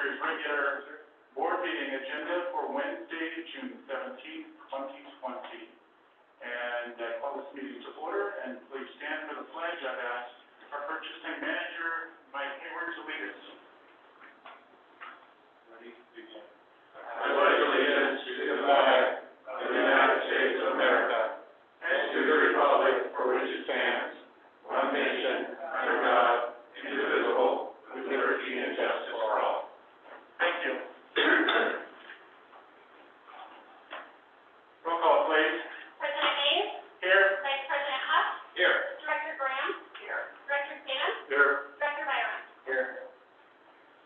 Directors' regular board meeting agenda for Wednesday, June seventeenth, twenty twenty. And I call this meeting to order, and please stand for the pledge. I've asked our purchasing manager, Mike Hayward, to lead us. Ready, begin. I pledge allegiance to the flag of the United States of America and to the republic for which it stands, one nation, under God, indivisible, with liberty and justice for all. Thank you. Roll call, please. President Hayes, Here. Vice President Huff, Here. Director Graham. Here. Director Stidham, Here. Director Byron. Here.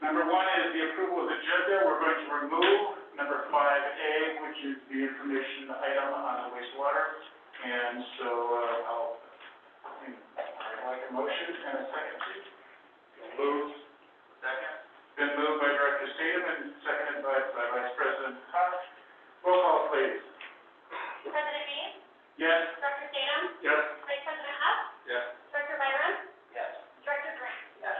Number one is the approval of the agenda. We're going to remove number five A, which is the information item on the wastewater. And so, uh, I'll, I'd like a motion and a second, please. Moved. Second. Been moved by Director Stidham and seconded by, by Vice President Huff. Roll call, please. President Hayes, Yes? Director Stidham, Yes. Vice President Huff, Yes. Director Byron, Yes. Director Graham. Yes.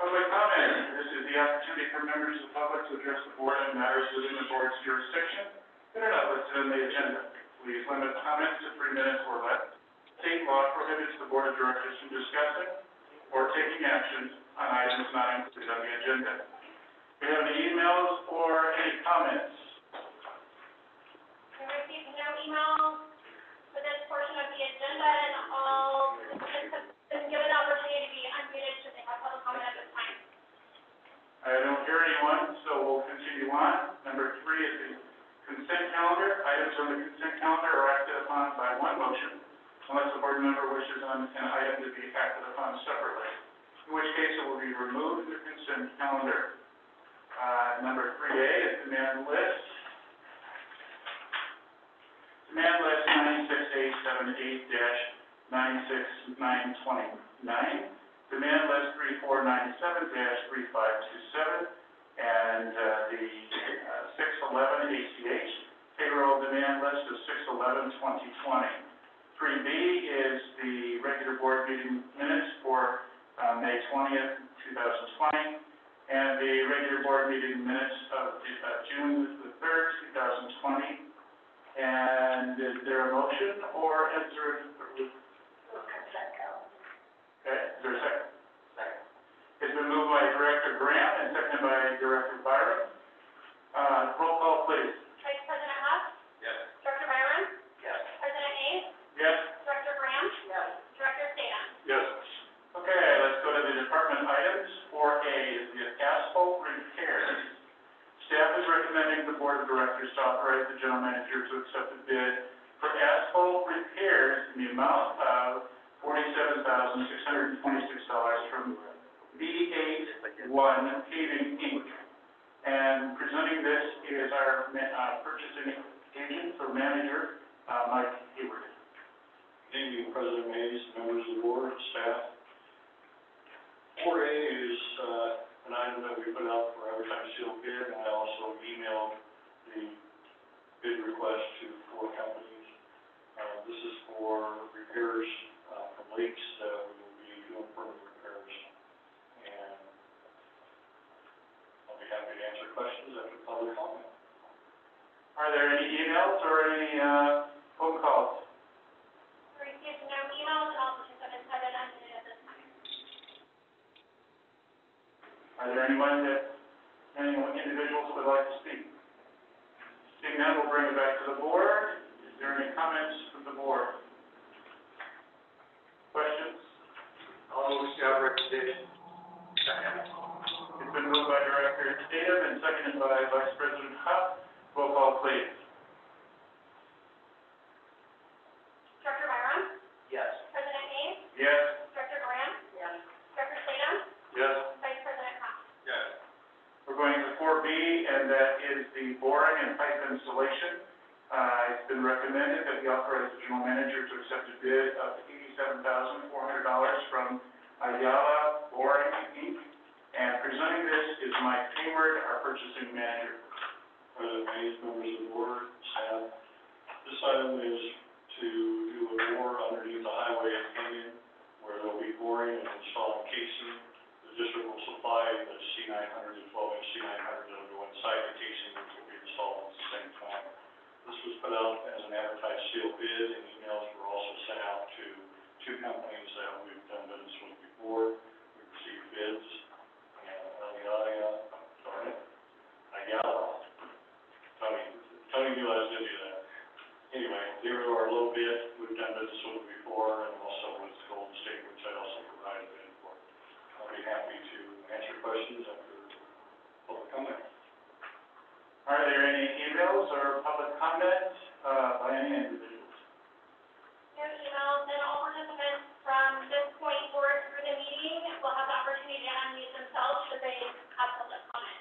Public comment. This is the opportunity for members of the public to address the board on matters within the board's jurisdiction that are not listed on the agenda. Please limit comments to three minutes or less. State law prohibits the board of directors from discussing or taking action on items not included on the agenda. We have any emails or any comments? We received no emails for this portion of the agenda, Number three is the consent calendar. Items on the consent calendar are acted upon by one motion, unless the board member wishes on an item to be acted upon separately, in which case it will be removed from the consent calendar. Uh, number three A is demand list. Demand list nine six eight seven eight dash nine six nine twenty-nine. Demand list three four nine seven dash three five two seven, and, uh, the, uh, six eleven ACH payroll demand list of six eleven twenty twenty. Three B is the regular board meeting minutes for, uh, May twentieth, two thousand twenty, and the regular board meeting minutes of, uh, June the third, two thousand twenty. And is there a motion, or is there, okay, is there a second? It's been moved by Director seconded by Director Byron. Uh, roll call, please. Vice President Huff, Yes. Director Byron, Yes. President Hayes, Yes? Director Graham. Yes. Director Stidham. Yes. Okay, let's go to the department items. Four A is the asphalt repairs. Staff is recommending the board of directors to authorize the general manager to accept a bid for asphalt repairs in the amount of forty-seven thousand, six hundred and twenty-six dollars from B eight one paving Inc. And presenting this is our uh, purchasing agent or manager, uh, Mike Hayward. Thank you, President Mays, members of the board, staff. Four A is, uh, an item that we put out for advertised sealed bid, and I also emailed the bid request to four companies. Uh, this is for repairs, uh, from leaks that we will be doing permanent repairs. And I'll be happy to answer questions after public comment. Are there any emails or any, uh, phone calls? We received no emails, and all participants have been unmuted at this time. Are there anyone that, any individuals that would like to speak? Seeing none, we'll bring it back to the board. Is there any comments from the board? Questions? I'll move staff recommendation. It's been moved by Director Tatum and seconded by Vice President Huff. Roll call, please. Director Byron, Yes. President Hayes, Yes? Director Graham. Yes. Director Stidham, Yes. Vice President Huff. Yes. We're going to four B, and that is the boring and pipe installation. Uh, it's been recommended that we authorize the general manager to accept a bid of eighty-seven thousand, four hundred dollars from Ayala Boring Inc. And presenting this is Mike Hayward, our purchasing manager. President Mays, members of the board, staff. This item is to do a bore underneath the highway at Kenyon, where they'll be boring and installing casing. The district will supply the C nine hundred, the twelve C nine hundred that'll go inside the casing, which will be installed at the same time. This was put out as an advertised sealed bid, and emails were also sent out to two companies that we've done business with before. We received bids, and, uh, Ayala, Ayala, Tony, Tony knew I was gonna do that. Anyway, they were our low bid, we've done business with them before, and also with Golden State, which I also provided bid for. I'll be happy to answer questions after public comment. Are there any emails or public comment, uh, by any individuals? No emails, and all participants from this point forward through the meeting will have the opportunity to unmute themselves should they have public comment.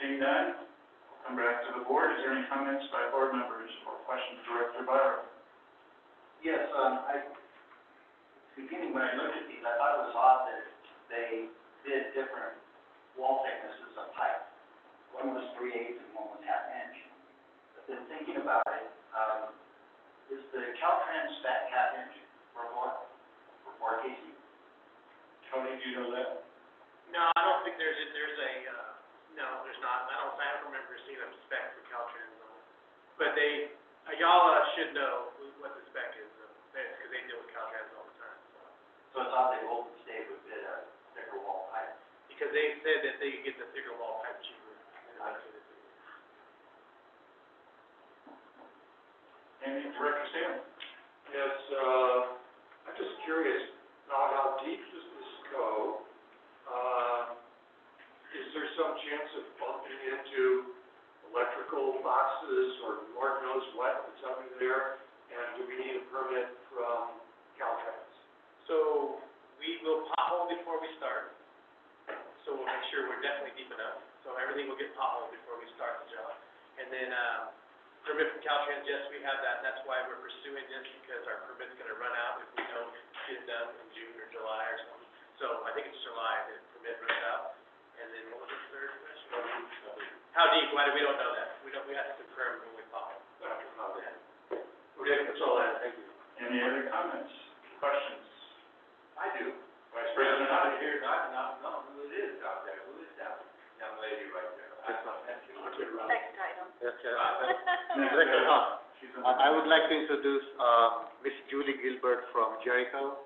Seeing none, we'll come back to the board. Is there any comments by board members or questions Director Byram? Yes, um, I, beginning when I looked at these, I thought it was odd that they did different wall thicknesses of pipe. One was three eighths and one was half inch. But then thinking about it, um, is the Caltrans spec half inch for floor, for floor casing? Tony, do you know that? No, I don't think there's, a- there's a, uh, no, there's not, I don't, I don't remember seeing a spec for Caltrans on it. But they, Ayala should know what the spec is, uh, because they deal with Caltrans all the time, so. So it's odd that Golden State would bid a thicker wall pipe. Because they said that they could get the thicker wall pipe cheaper. than they could. Any, Director Salem? Yes, uh, I'm just curious, now how deep does this go? Uh, is there some chance of bumping into electrical boxes or Lord knows what that's under there? And do we need a permit from Caltrans? So, we will pothole before we start, so we'll make sure we're definitely deep enough. So everything will get potholed before we start the job. And then, um, permit from Caltrans, yes, we have that, that's why we're pursuing this, because our permit's gonna run out if we don't get it done in June or July or something. So I think it's July, the permit runs out. And then what was the third question? How deep, why do, we don't know that. We don't, we have to confirm when we pothole. Okay, that's all I have, thank you. Any other comments, questions? I do. Vice President Hunt? Here, not, not, no, who it is out there, who is that young lady right there? Next item. Yes, Chair. Director Hunt, She's in the- I I would like to introduce um, Miss Julie Gilbert from Jericho.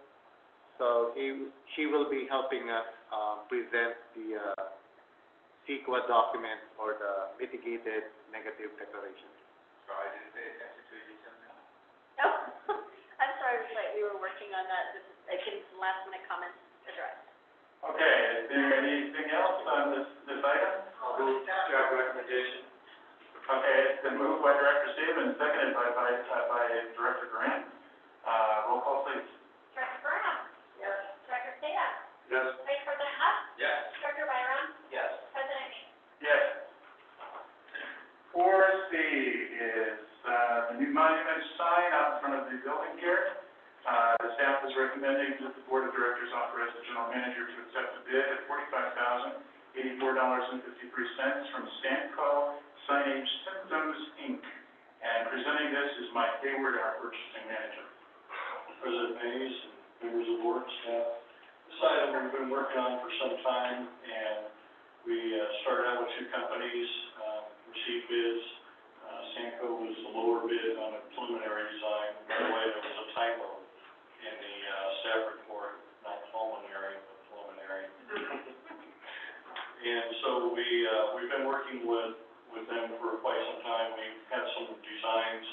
So he, she will be helping us um, present the uh, CEQA document or the mitigated negative declaration. Sorry, I didn't pay attention to you, Jim. Oh, I'm sorry, but we were working on that, this is, I can, some last minute comments addressed. Okay, is there anything else on this, this item? I'll move staff recommendation. Okay, it's been moved by Director Seaman, seconded by, by, uh, by Director Grant. Uh, roll call please. Director Burnham. Yes. Director Stidham. Yes. Vice President Hunt. Yes. 4C is uh, the new monument sign out in front of the building here. Uh, the staff is recommending that the Board of Directors authorize the General Manager to accept a bid at $45,084.53 from Stanco Signage Systems, Inc. And presenting this is Mike Hayward, our Purchasing Manager. President Mays, members of the board, staff. This item we've been working on for some time, and we uh, started out with two companies. Uh, received bids. Uh, Sanco was the lower bid on a preliminary design. By the way, there was a typo in the, uh, staff report, not preliminary, but preliminary. And so we, uh, we've been working with, with them for quite some time. We've had some designs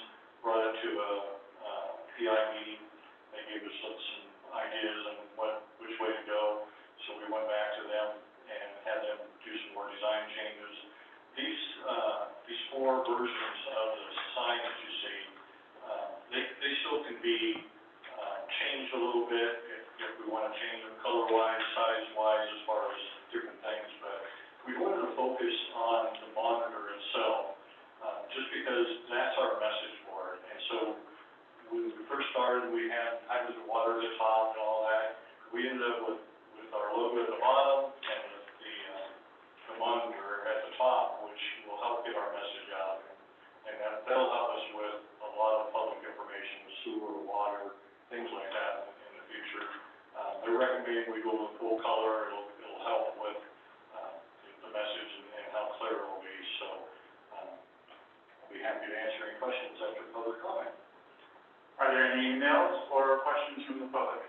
brought into a, uh, PI meeting. They gave us some ideas on what, which way to go. So we went back to them and had them do some more design changes. These, uh, these four versions of the sign that you see, uh, they, they still can be, uh, changed a little bit if, if we wanna change them color-wise, size-wise, as far as different things. But we wanted to focus on the monitor itself, uh, just because that's our message board. And so when we first started, we had hydrants of water at the top and all that. We ended up with, with our logo at the bottom and the, uh, the monitor at the top, get our message out. And that, that'll help us with a lot of public information, sewer, water, things like that in the future. Um, uh, they recommend we go with full color, it'll, it'll help with, uh, the message and, and how clear it'll be, so, um, I'll be happy to answer any questions after public comment. Are there any emails or questions from the public?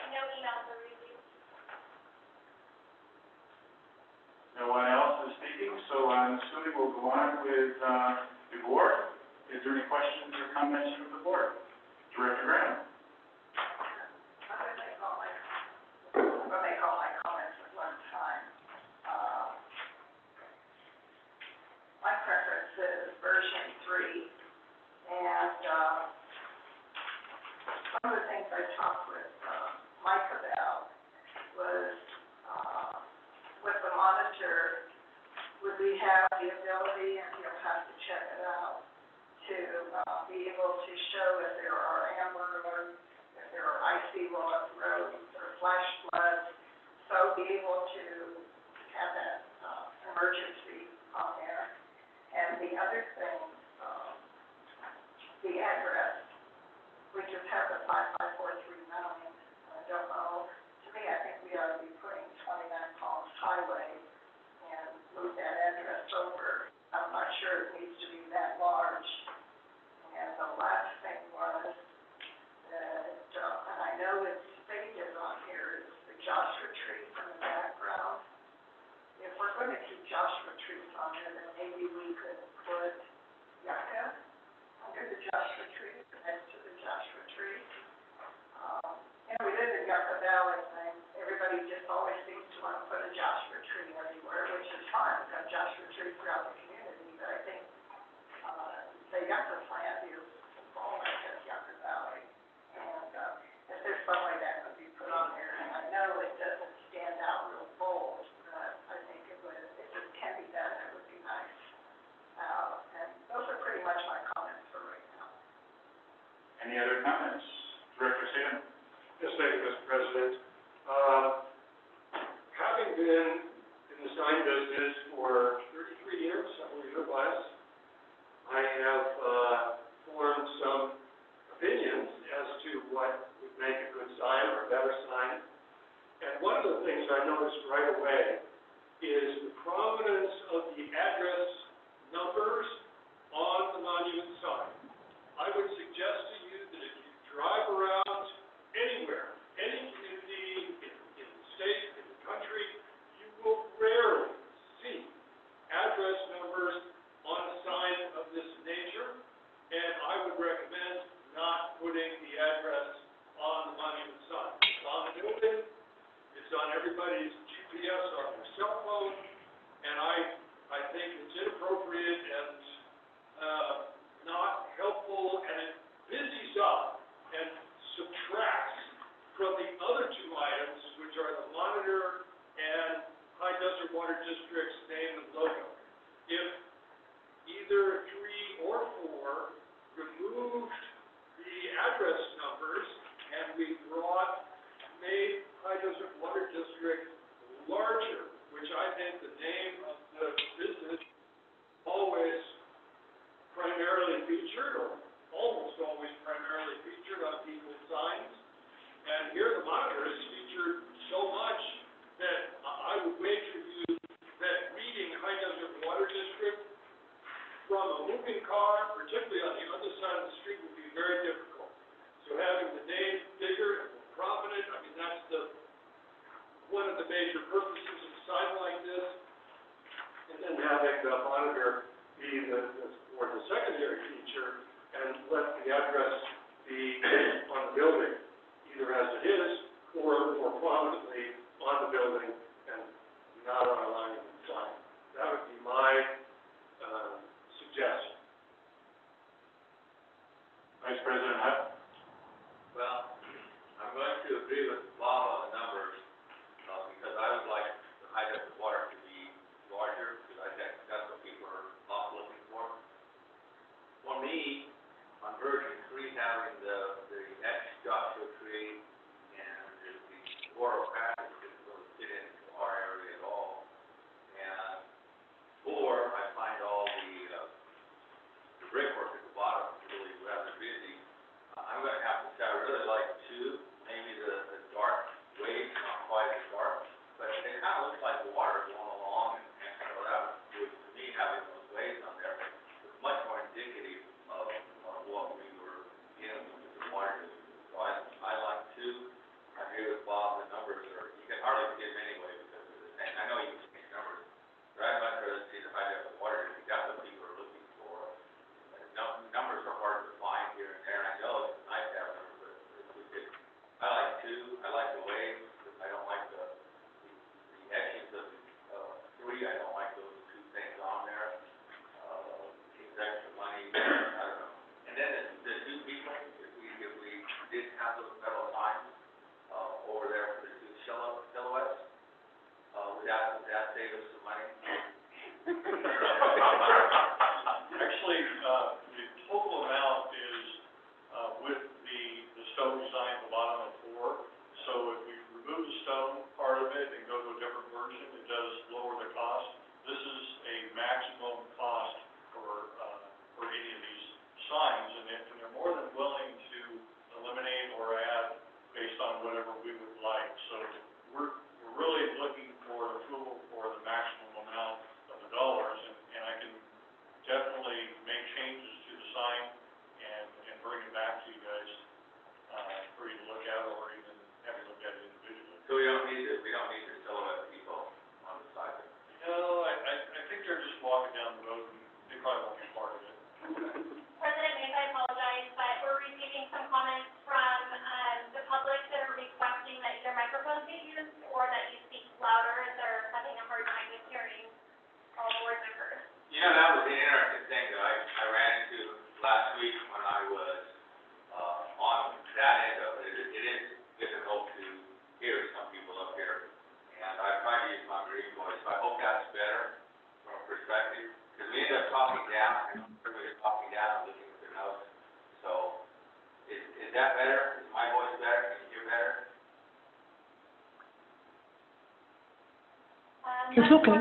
No emails No one else is speaking, so I'm assuming we'll go on with uh, the board. Is there any questions or comments from the board? Director Graham. availability, and you'll have to check it out to uh, be able to show if there are amber alerts, if there are icy roads or flash floods. So be able to have that uh, emergency Any other comments? Director Sam. Yes, thank you, Mr. President. From perspective. Because we end up talking down, and everybody's talking down and looking at their notes. So, is, is that better? Is my voice better? Can you hear better? Um, It's okay.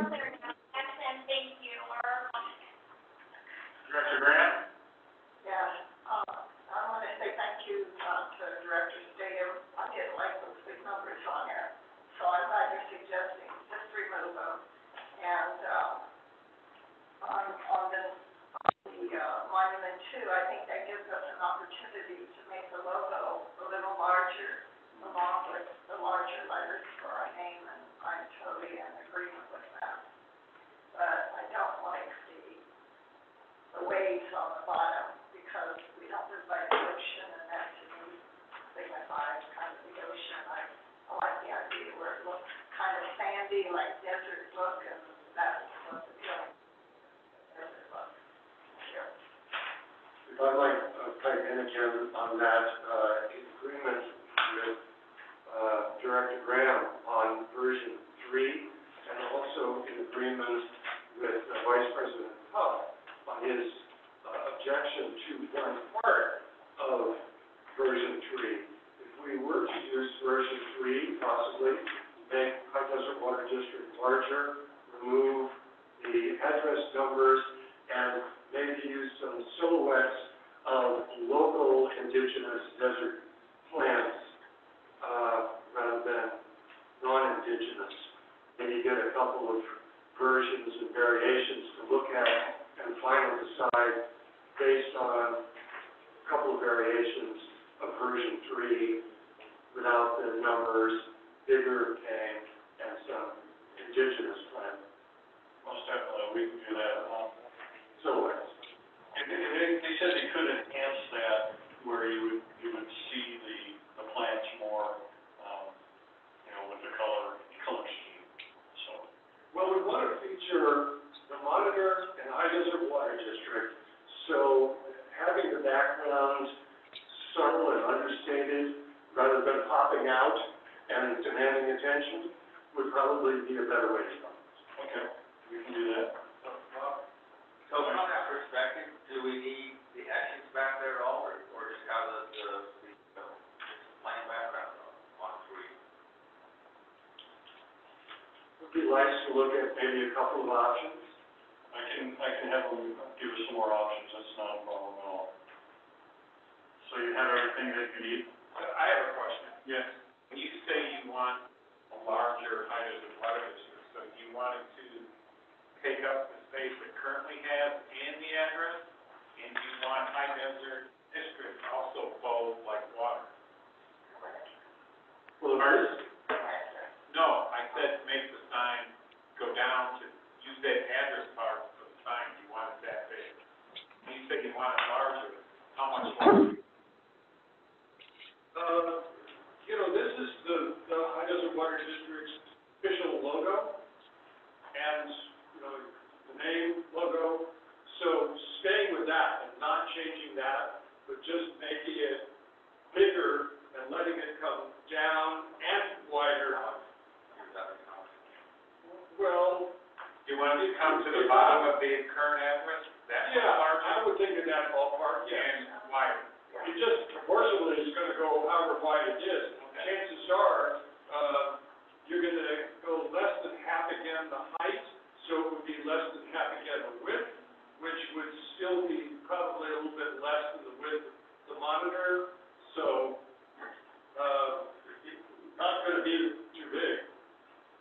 Understated, rather than popping out and demanding attention, would probably be a better way to go. Okay, we can do that. So from that perspective, do we need the etchings back there at all, or, or just have the, the, the, plain background on, on three? Would be nice to look at maybe a couple of options. I can, I can have them give us some more options, that's not a problem at all. So you have everything that you need? I have a question. Yes. When you say you want a larger desert water district, so you want it to take up the space it currently has and the address? And you want high desert district also bold like water? Well, the first, No, I said make the sign go down to, you said address part of the sign, you want it that big. You said you want it larger, how much larger? Uh, you know, this is the, the Hi-Desert Water District's official logo, and, you know, the name, logo, so staying with that and not changing that, but just making it bigger and letting it come down and wider. Is that the option? Well, to come to the bottom of the current address? That Yeah, ballpark? I would think in that ballpark, yes. And why? It just proportionally is gonna go however wide it is. Chances are, uh, you're gonna go less than half again the height, so it would be less than half again the width, which would still be probably a little bit less than the width of the monitor, so, uh, it's not gonna be too big.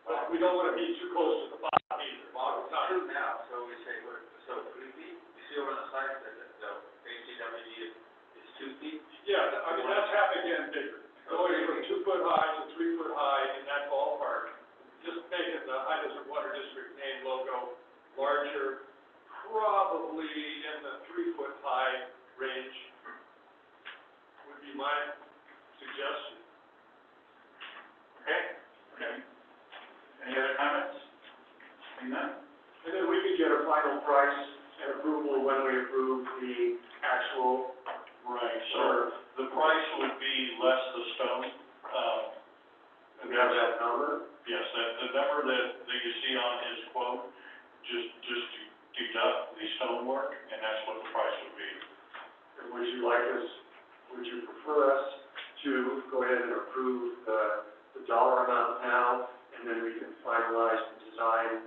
But we don't wanna be too close to the bottom either, bottom It's top. true now, so we say, what, so three feet? You see over on the side that the, the is two feet? Yeah, I mean, that's half again bigger, going from two foot high to three foot high in that ballpark. Just making the Hi-Desert Water District name logo larger, probably in the three foot high range, would be my suggestion. Okay, okay. Any other comments? Seeing none? And then we could get a final price and approval when we approve the actual. Right, so the price would be less the stone, um, and have that number? Yes, that, the number that, that you see on his quote, just, just deduct the stonework, and that's what the price would be. And would you like us, would you prefer us to go ahead and approve the, the dollar amount now, and then we can finalize the design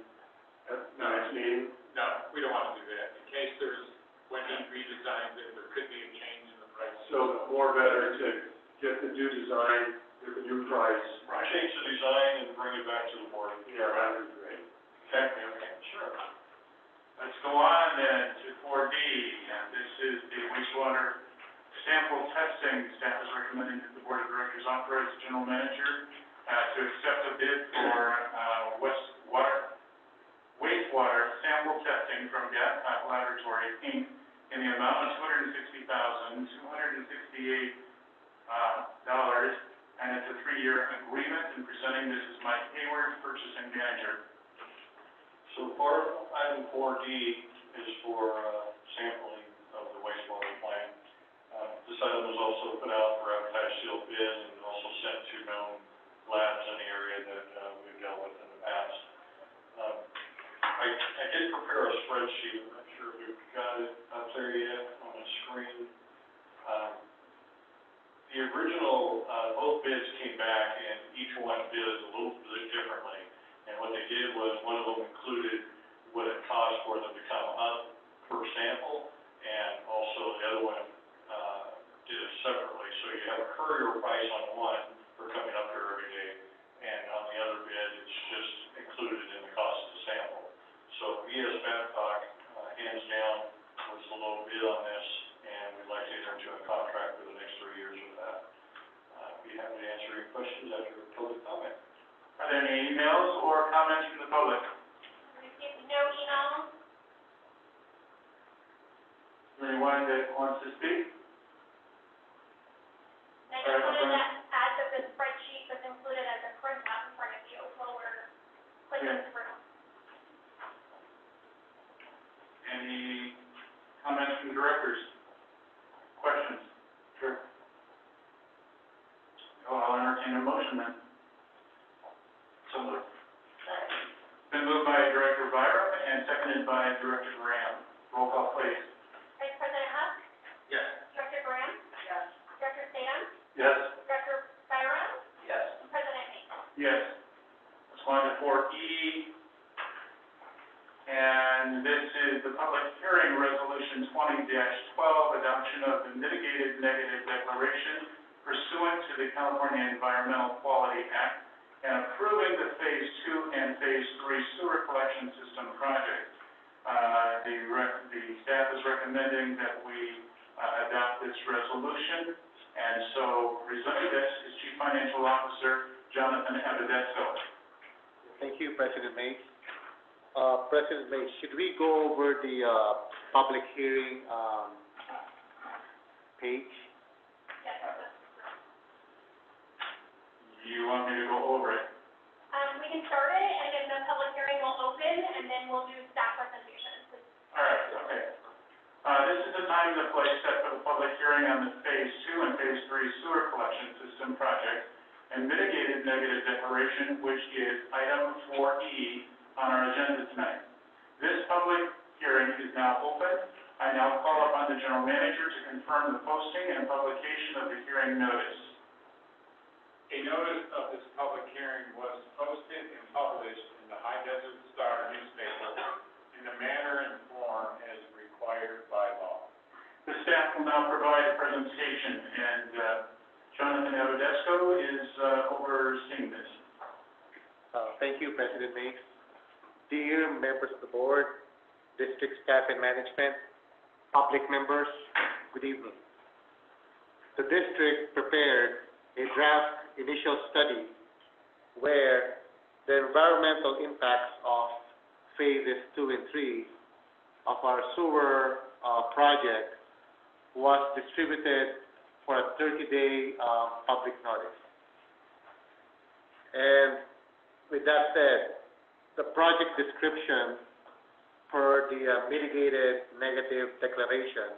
at the next meeting? No, we don't want to do that. In case there's, when he redesigns it, there could be a change in the price. So more better to get the new design with the new price. Right. Change the design and bring it back to the board. Yeah, that would be great. Okay, okay, sure. Let's go on then to four D, and this is the wastewater sample testing. Staff is recommending that the board of directors authorize the general manager, uh, to accept a bid for, uh, west water, wastewater sample testing from Gas Laboratory Inc. in the amount of two hundred and sixty thousand, two hundred and sixty-eight, uh, dollars, and it's a three-year agreement, and presenting this is Mike Hayward, purchasing manager. So part, item four D is for, uh, sampling of the wastewater plant. Uh, this item was also put out for advertised sealed bid and also sent to known labs in the area that, uh, we've dealt with in the past. Um, I, I did prepare a spreadsheet, I'm not sure if you've got it up there yet on the screen. Um, the original, uh, both bids came back and each one bid a little bit differently. And what they did was, one of them included what it cost for them to come up per sample, and also the other one, uh, did it separately. So you have a courier price on one for coming up here every day, and on the other bid, it's just included in the cost of the sample. So ES Babcock, uh, hands down, was the low bid on this, and we'd like to enter into a contract for the next three years with that. Uh, be happy to answer any questions after public comment. Are there any emails or comments from the public? Received no emails. Anyone that wants to speak? And I just wanted to add that the spreadsheet was included as a printout in front of you, so we're clicking through. Any comments from directors? Questions? Sure. Oh, I'll entertain a motion then. So moved. Been moved by Director Byram and seconded by Director Graham. Roll call, please. Vice President Huff, Yes. Director Graham, Yes. Director Stidham, Yes. Director Byram, Yes. and President Lee. Yes. Let's go on to four E. And this is the public hearing resolution twenty twelve, adoption of the mitigated negative declaration pursuant to the California Environmental Quality Act and approving the phase two and phase three sewer collection system project. Uh, the rec, the staff is recommending that we, uh, adopt this resolution. And so presenting this is Chief Financial Officer Jonathan Evadesko. Thank you, President May. Uh, President May, should we go over the, uh, public hearing, um, page? Yes, You want me to go over it? um, we can start it, and then the public hearing will open, and then we'll do staff presentations. All right, okay. Uh, this is the time and the place set for the public hearing on the phase two and phase three sewer collection system project and mitigated negative declaration, which is item four E on our agenda tonight. This public hearing is now open. I now call upon the general manager to confirm the posting and publication of the hearing notice. A notice of this public hearing was posted and published in the Hi-Desert Star newspaper in the manner and form as required by law. The staff will now provide a presentation, and, uh, Jonathan Evadesco is, uh, overseeing this. Uh, thank President Mays. Dear members of the board, district staff and management, public members, good evening. The district prepared a draft initial study where the environmental impacts of phases two and three of our sewer, uh, project was distributed for a thirty-day, uh, public notice. And with that said, the project description per the uh, mitigated negative declaration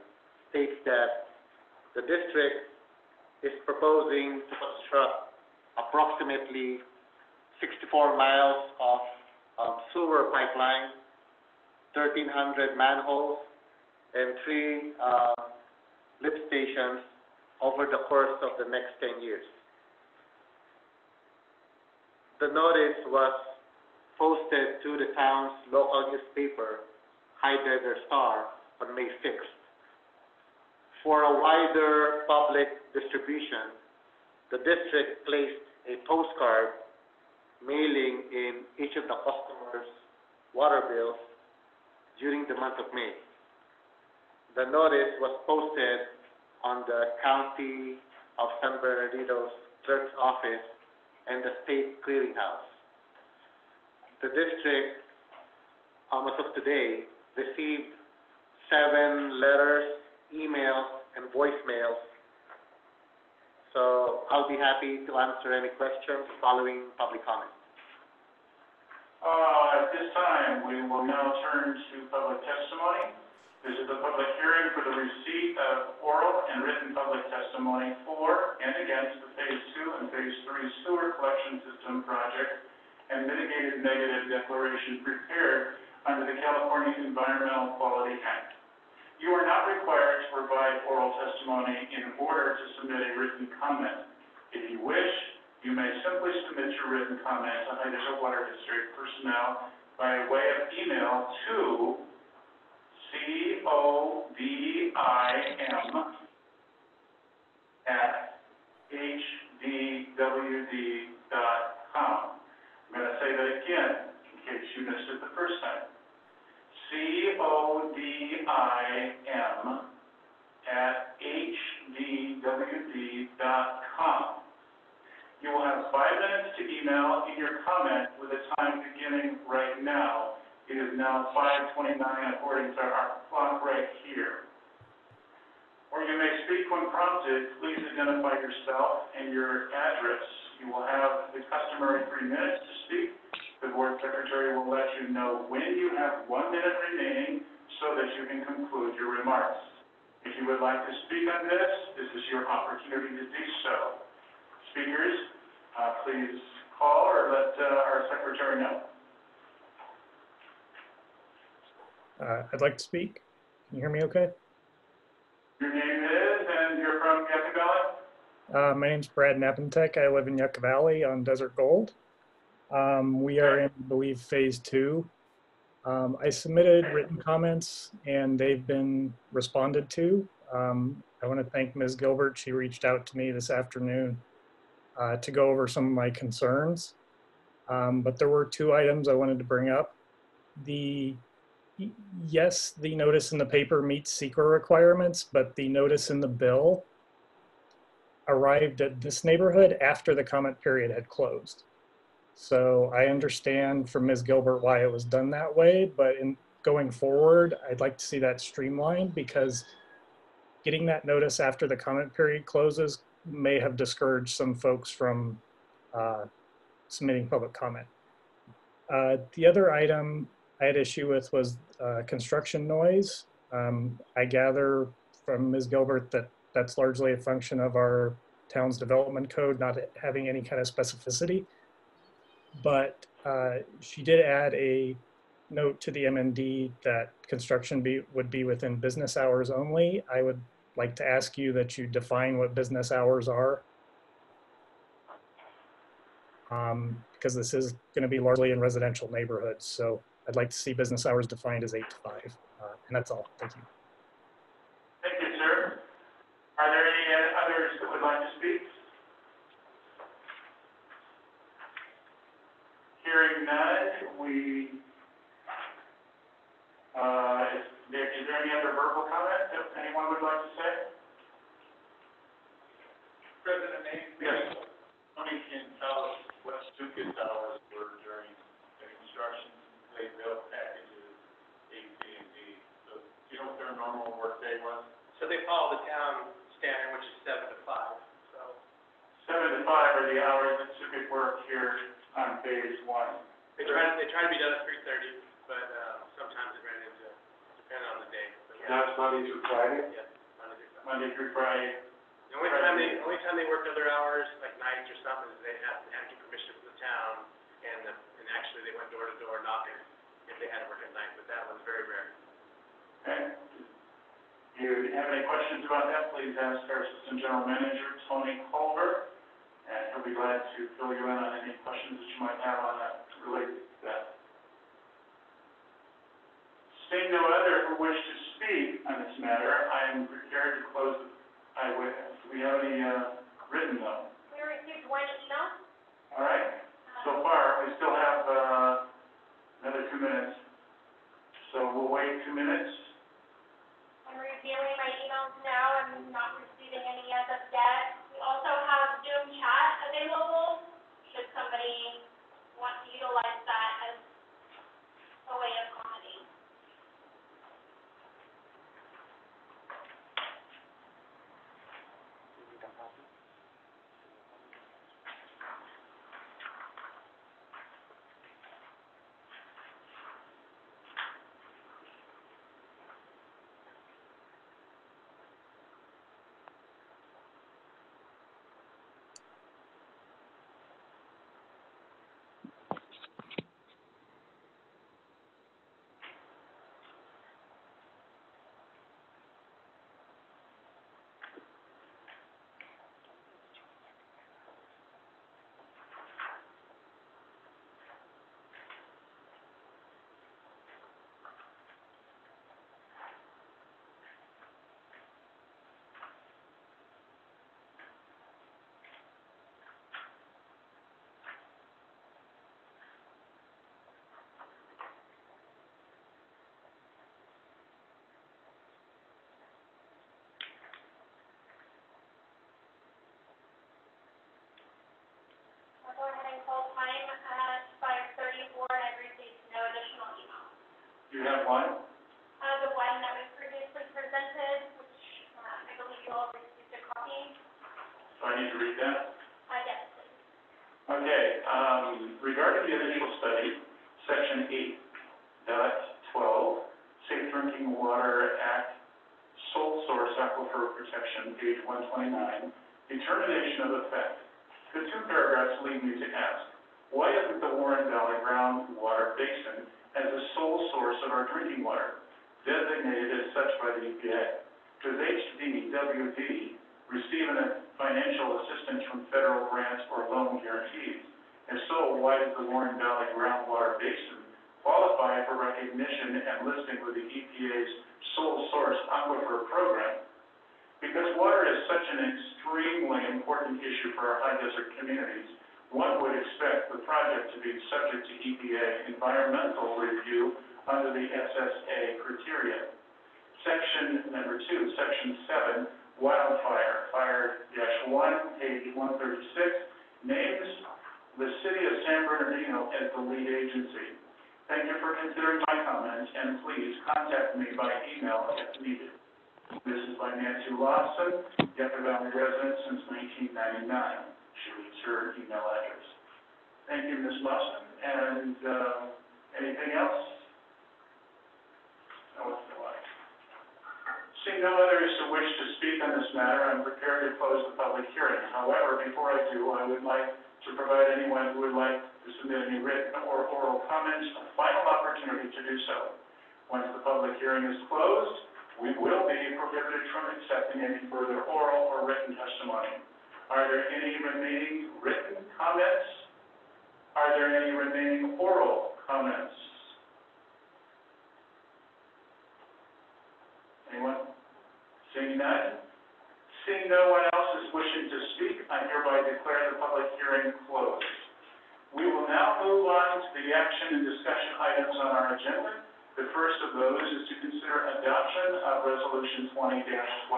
states that the district is proposing to construct approximately sixty-four miles of, of sewer pipeline, thirteen hundred manholes, and three, uh, lift stations over the course of the next ten years. The notice was posted to the town's local newspaper, Hi-Desert Star, on May sixth. For a wider public distribution, the district placed a postcard mailing in each of the customers' water bills during the month of May. The notice was posted on the County of San Bernardino's clerk's office and the state clearinghouse. The district, as of today, received seven letters, emails, and voicemails. So I'll be happy to answer any questions following public comment. Uh, at this time, we will now turn to public testimony. This is the public hearing for the receipt of oral and written public testimony for and against the Phase Two and Phase Three Sewer Collection System project and mitigated negative declaration prepared under the California Environmental Quality Act. You are not required to provide oral testimony in order to submit a written comment. If you wish, you may simply submit your written comment to Desert Water District personnel by way of email to C O D I M at H D W D dot com. I'm gonna say that again, in case you missed it the first time. C O D I M at H D W D dot com. You will have five minutes to email in your comment with a time beginning right now. It is now five twenty-nine according to our clock right here. Or you may speak when prompted, please identify yourself and your address. You will have the customary three minutes to speak. The board secretary will let you know when you have one minute remaining so that you can conclude your remarks. If you would like to speak on this, this is your opportunity to do so. Speakers, uh, please call or let, uh, our secretary know. Uh, I'd like to speak. Can you hear me okay? Your name is, and you're from Yucca Valley? Uh, my name's Brad Nepentech. I live in Yucca Valley on Desert Gold. Um, we are in, I believe, phase two. Um, I submitted written comments and they've been responded to. Um, I want to thank Ms. Gilbert. She reached out to me this afternoon uh, to go over some of my concerns. Um, but there were two items I wanted to bring up. The yes, the notice in the paper meets CEQA requirements, but the notice in the bill arrived at this neighborhood after the comment period had closed. So I understand from Ms. Gilbert why it was done that way, but in going forward, I'd like to see that streamlined because getting that notice after the comment period closes may have discouraged some folks from uh, submitting public comment. Uh, the other item I had issue with was uh, construction noise. Um, I gather from Ms. Gilbert that that's largely a function of our town's development code not having any kind of specificity. But uh, she did add a note to the MND that construction be, would be within business hours only. I would like to ask you that you define what business hours are. Um, because this is gonna be largely in residential neighborhoods, so I'd like to see business hours defined as eight to five. Uh, and that's all, thank you. Thank you, sir. Are there any uh, others that would like to speak? Hearing none, we, uh, is there, is there any other verbal comment that anyone would like to say? President May? Yes. Tony can tell us what Stuka's hours were during the construction, they built packages A, B, and D. So, you know what their normal workday was? So they follow the town standard, which is seven to five, so. Seven to five are the hours that Subic work here on phase one. They try, they try to be done at three thirty, but, uh, sometimes it ran into, depending on the day. But That's Monday through Friday? yeah, Monday through Friday. Monday through Friday. The only time they, only time they worked other hours, like nights or something, is they had, had to get permission from the town, and, the- and actually they went door to door knocking if they had to work at night, but that was very rare. Okay. If you have any questions about that, please ask our Assistant General Manager, Tony Culver, and he'll be glad to fill you in on any questions that you might have on that, related to that. Seeing no other who wish to speak on this matter, I am prepared to close, the- I would, do we have any, uh, written though? We received one email, All right, so far, we still have, uh, another two minutes. So we'll wait two minutes. I'm reviewing my emails now, I'm not receiving any as of yet. We also have Zoom chat available, should somebody want to utilize that as a way of commenting. I'll go ahead and call time at five thirty-four, and I've received no additional emails. You have one? Uh, the one that was previously presented, which, uh, I believe you all received a copy, So I need to read that? uh, yes, please. Okay, um, regarding the initial study, section eight dot twelve, Safe Drinking Water Act, Sole Source Aquifer Protection, page one twenty-nine, determination of effect. The two paragraphs lead me to ask, why isn't the Warren Valley groundwater basin as the sole source of our drinking water, designated as such by the EPA? Does HDWD receive any financial assistance from federal grants or loan guarantees? If so, why does the Warren Valley groundwater basin qualify for recognition and listing with the EPA's sole source aquifer program? Because water is such an extremely important issue for our high desert communities, one would expect the project to be subject to EPA environmental review under the SSA criteria. Section number two, section seven, wildfire, fire dash one, page one thirty-six, names the city of San Bernardino as the lead agency. Thank you for considering my comments, and please contact me by email if needed. This is by Nancy Lawson, Yucca Valley resident since nineteen ninety-nine. She leaves her email address. Thank you, Ms. Lawson, and, uh, anything else? No, it's. Seeing no others who wish to speak on this matter, I'm prepared to close the public hearing. However, before I do, I would like to provide anyone who would like to submit any written or oral comments a final opportunity to do so. Once the public hearing is closed, we will be prohibited from accepting any further oral or written testimony. Are there any remaining written comments? Are there any remaining oral comments? Anyone? Seeing none? Seeing no one else is wishing to speak, I hereby declare the public hearing closed. We will now move on to the action and discussion items on our agenda. The first of those is to consider adoption of Resolution 20-12,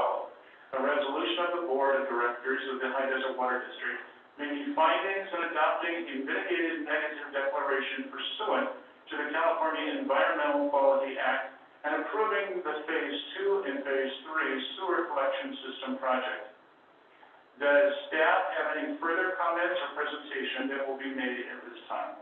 A resolution of the Board of Directors of the Hi-Desert Water District making findings and adopting a mitigated negative declaration pursuant to the California Environmental Quality Act and approving the Phase Two and Phase Three sewer collection system project. Does staff have any further comments or presentation that will be made at this time?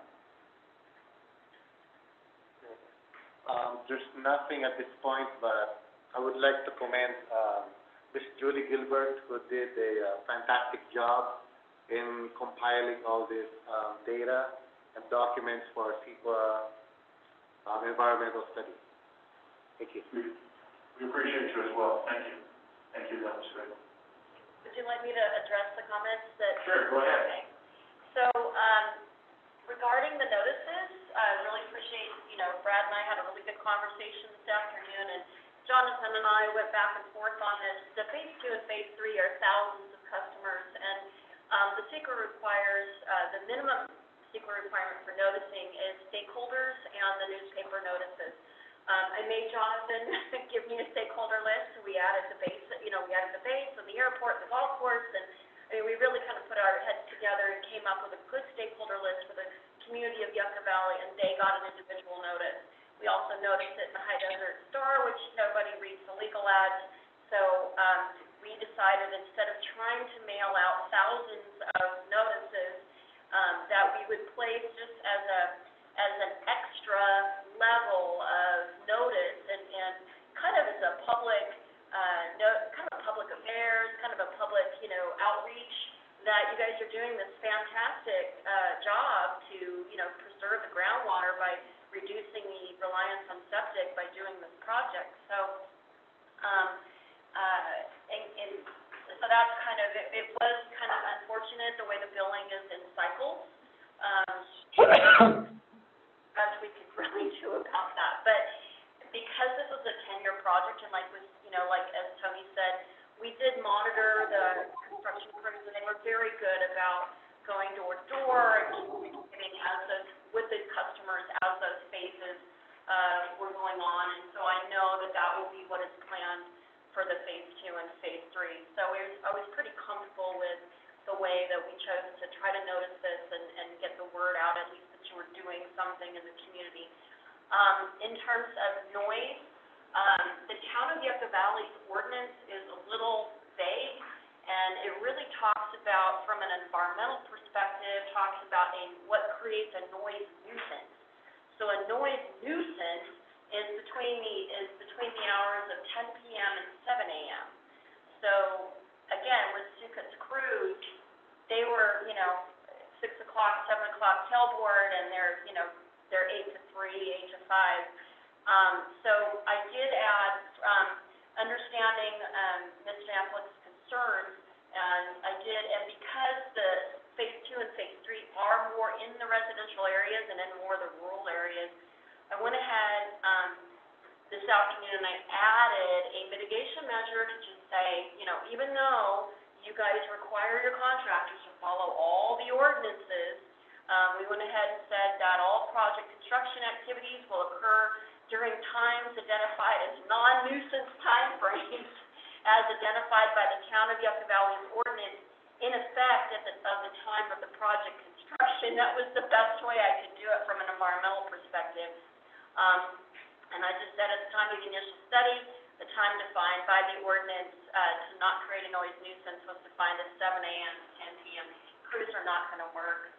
Um, there's nothing at this point, but I would like to commend, um, Ms. Julie Gilbert, who did a uh, fantastic job in compiling all this, um, data and documents for CEQA, um, environmental study. Thank you. We, we appreciate you as well, thank you. Thank you, that was good. Would you like me to address the comments that? Sure, go ahead. Okay. So, um, regarding the notices, I really appreciate, you know, Brad and I had a really good conversation this afternoon, and Jonathan and I went back and forth on this. The phase two and phase three are thousands of customers, and, um, the CEQA requires, uh, the minimum CEQA requirement for noticing is stakeholders and the newspaper notices. Um, I made Jonathan give me a stakeholder list, we added the base, you know, we added the base and the airport, the golf course, and, I we really kind of put our heads together and came up with a good stakeholder list for the community of Yucca Valley, and they got an individual notice. We also noticed it in the Hi-Desert Star, which nobody reads the legal ads, so, um, we decided instead of trying to mail out thousands of notices, um, that we would place just as a, as an extra level of notice and, and kind of as a public, uh, no, kind of public affairs, kind of a public, you know, outreach, that you guys are doing this fantastic, uh, job to, you know, preserve the groundwater by reducing the reliance on septic by doing this project. So, um, uh, and, and so that's kind of, it, it was kind of unfortunate the way the billing is in cycles. Um, as we could really do about that. But because this was a ten-year project, and like was, you know, like as Tony said, we did monitor the construction crews, and they were very good about going door to door and communicating as those, with the customers as those phases, uh, were going on. And so I know that that will be what is planned for the phase two and phase three. So was, I was pretty comfortable with the way that we chose to try to notice this and, and get the word out, at least that you were doing something in the community. Um, in terms of noise, um, the town of Yucca Valley's ordinance is a little vague, and it really talks about, from an environmental perspective, talks about a, what creates a noise nuisance. So a noise nuisance is between the, is between the hours of ten PM and seven AM. So, again, with Sukat's Cruise, they were, you know, six o'clock, seven o'clock tailboard, and they're, you know, they're eight to three, eight to five. Um, so I did add, um, understanding, um, Ms. Jamblick's concerns, and I did, and because the phase two and phase three are more in the residential areas and in more the rural areas, I went ahead, um, this afternoon, and I added a mitigation measure to just say, you know, even though you guys require your contractors to follow all the ordinances, um, we went ahead and said that all project construction activities will occur during times identified as non-nuisance timeframes as identified by the town of Yucca Valley's ordinance in effect at the, of the time of the project construction. That was the best way I could do it from an environmental perspective. Um, and I just said at the time of the initial study, the time defined by the ordinance, uh, to not create a noise nuisance was defined as seven AM to ten PM. Crews are not gonna work,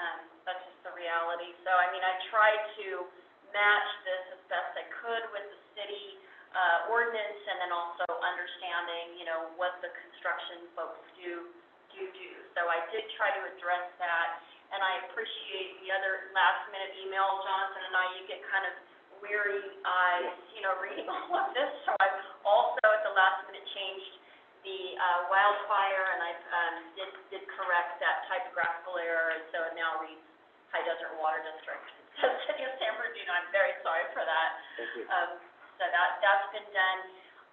um, that's just the reality. So, I mean, I tried to match this as best I could with the city, uh, ordinance and then also understanding, you know, what the construction folks do due to. So I did try to address that, and I appreciate the other last minute email, Jonathan and I, you get kind of weary eyes, you know, reading all of this. So I've also at the last minute changed the uh, wildfire, and I um, did, did correct that typographical error, so it now reads Hi-Desert Water District. So City of San Bernardino, I'm very sorry for that. Thank you. Um, so that, that's been done.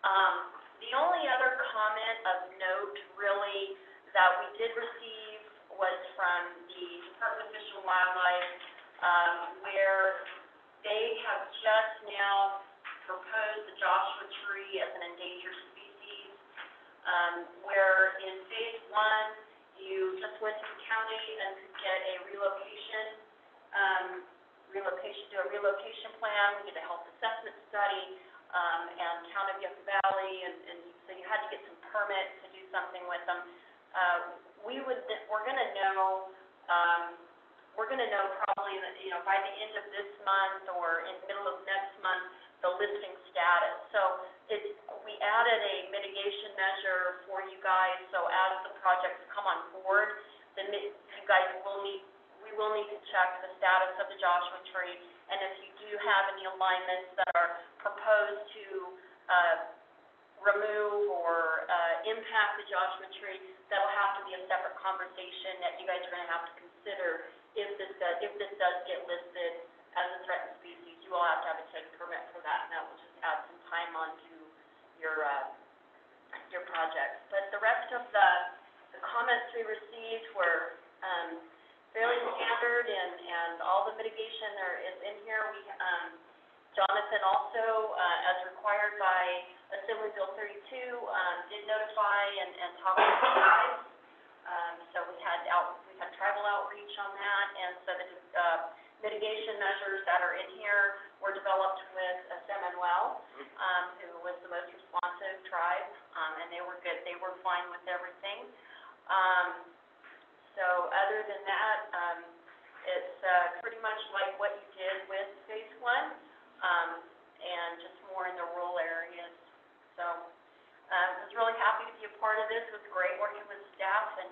Um, the only other comment of note really that we did receive was from the Department of Fish and Wildlife, um, where they have just now proposed the Joshua tree as an endangered species, um, where in phase one, you just went to the county and could get a relocation, um, relocation, do a relocation plan, we did a health assessment study, um, and Town of Yucca Valley, and, and so you had to get some permits to do something with them. Uh, we would, we're gonna know, um, we're gonna know probably, you know, by the end of this month or in the middle of next month, the listing status. So it, we added a mitigation measure for you guys, so as the projects come on board, then you guys will need, we will need to check the status of the Joshua tree. And if you do have any alignments that are proposed to, uh, remove or, uh, impact the Joshua tree, that'll have to be a separate conversation that you guys are gonna have to consider if this does, if this does get listed as a threatened species, you will have to have a take permit for that, and that will just add some time onto your, uh, your project. But the rest of the, the comments we received were, um, fairly standard, and, and all the mitigation is in here. We, um, Jonathan also, uh, as required by Assembly Bill thirty-two, um, did notify and, and talk with the tribes. Um, so we had out, we had tribal outreach on that, and so the, uh, mitigation measures that are in here were developed with San Manuel, um, who was the most responsive tribe, um, and they were good, they were fine with everything. Um, so other than that, um, it's, uh, pretty much like what you did with phase one, um, and just more in the rural areas. So, um, I was really happy to be a part of this, it was great working with staff, and,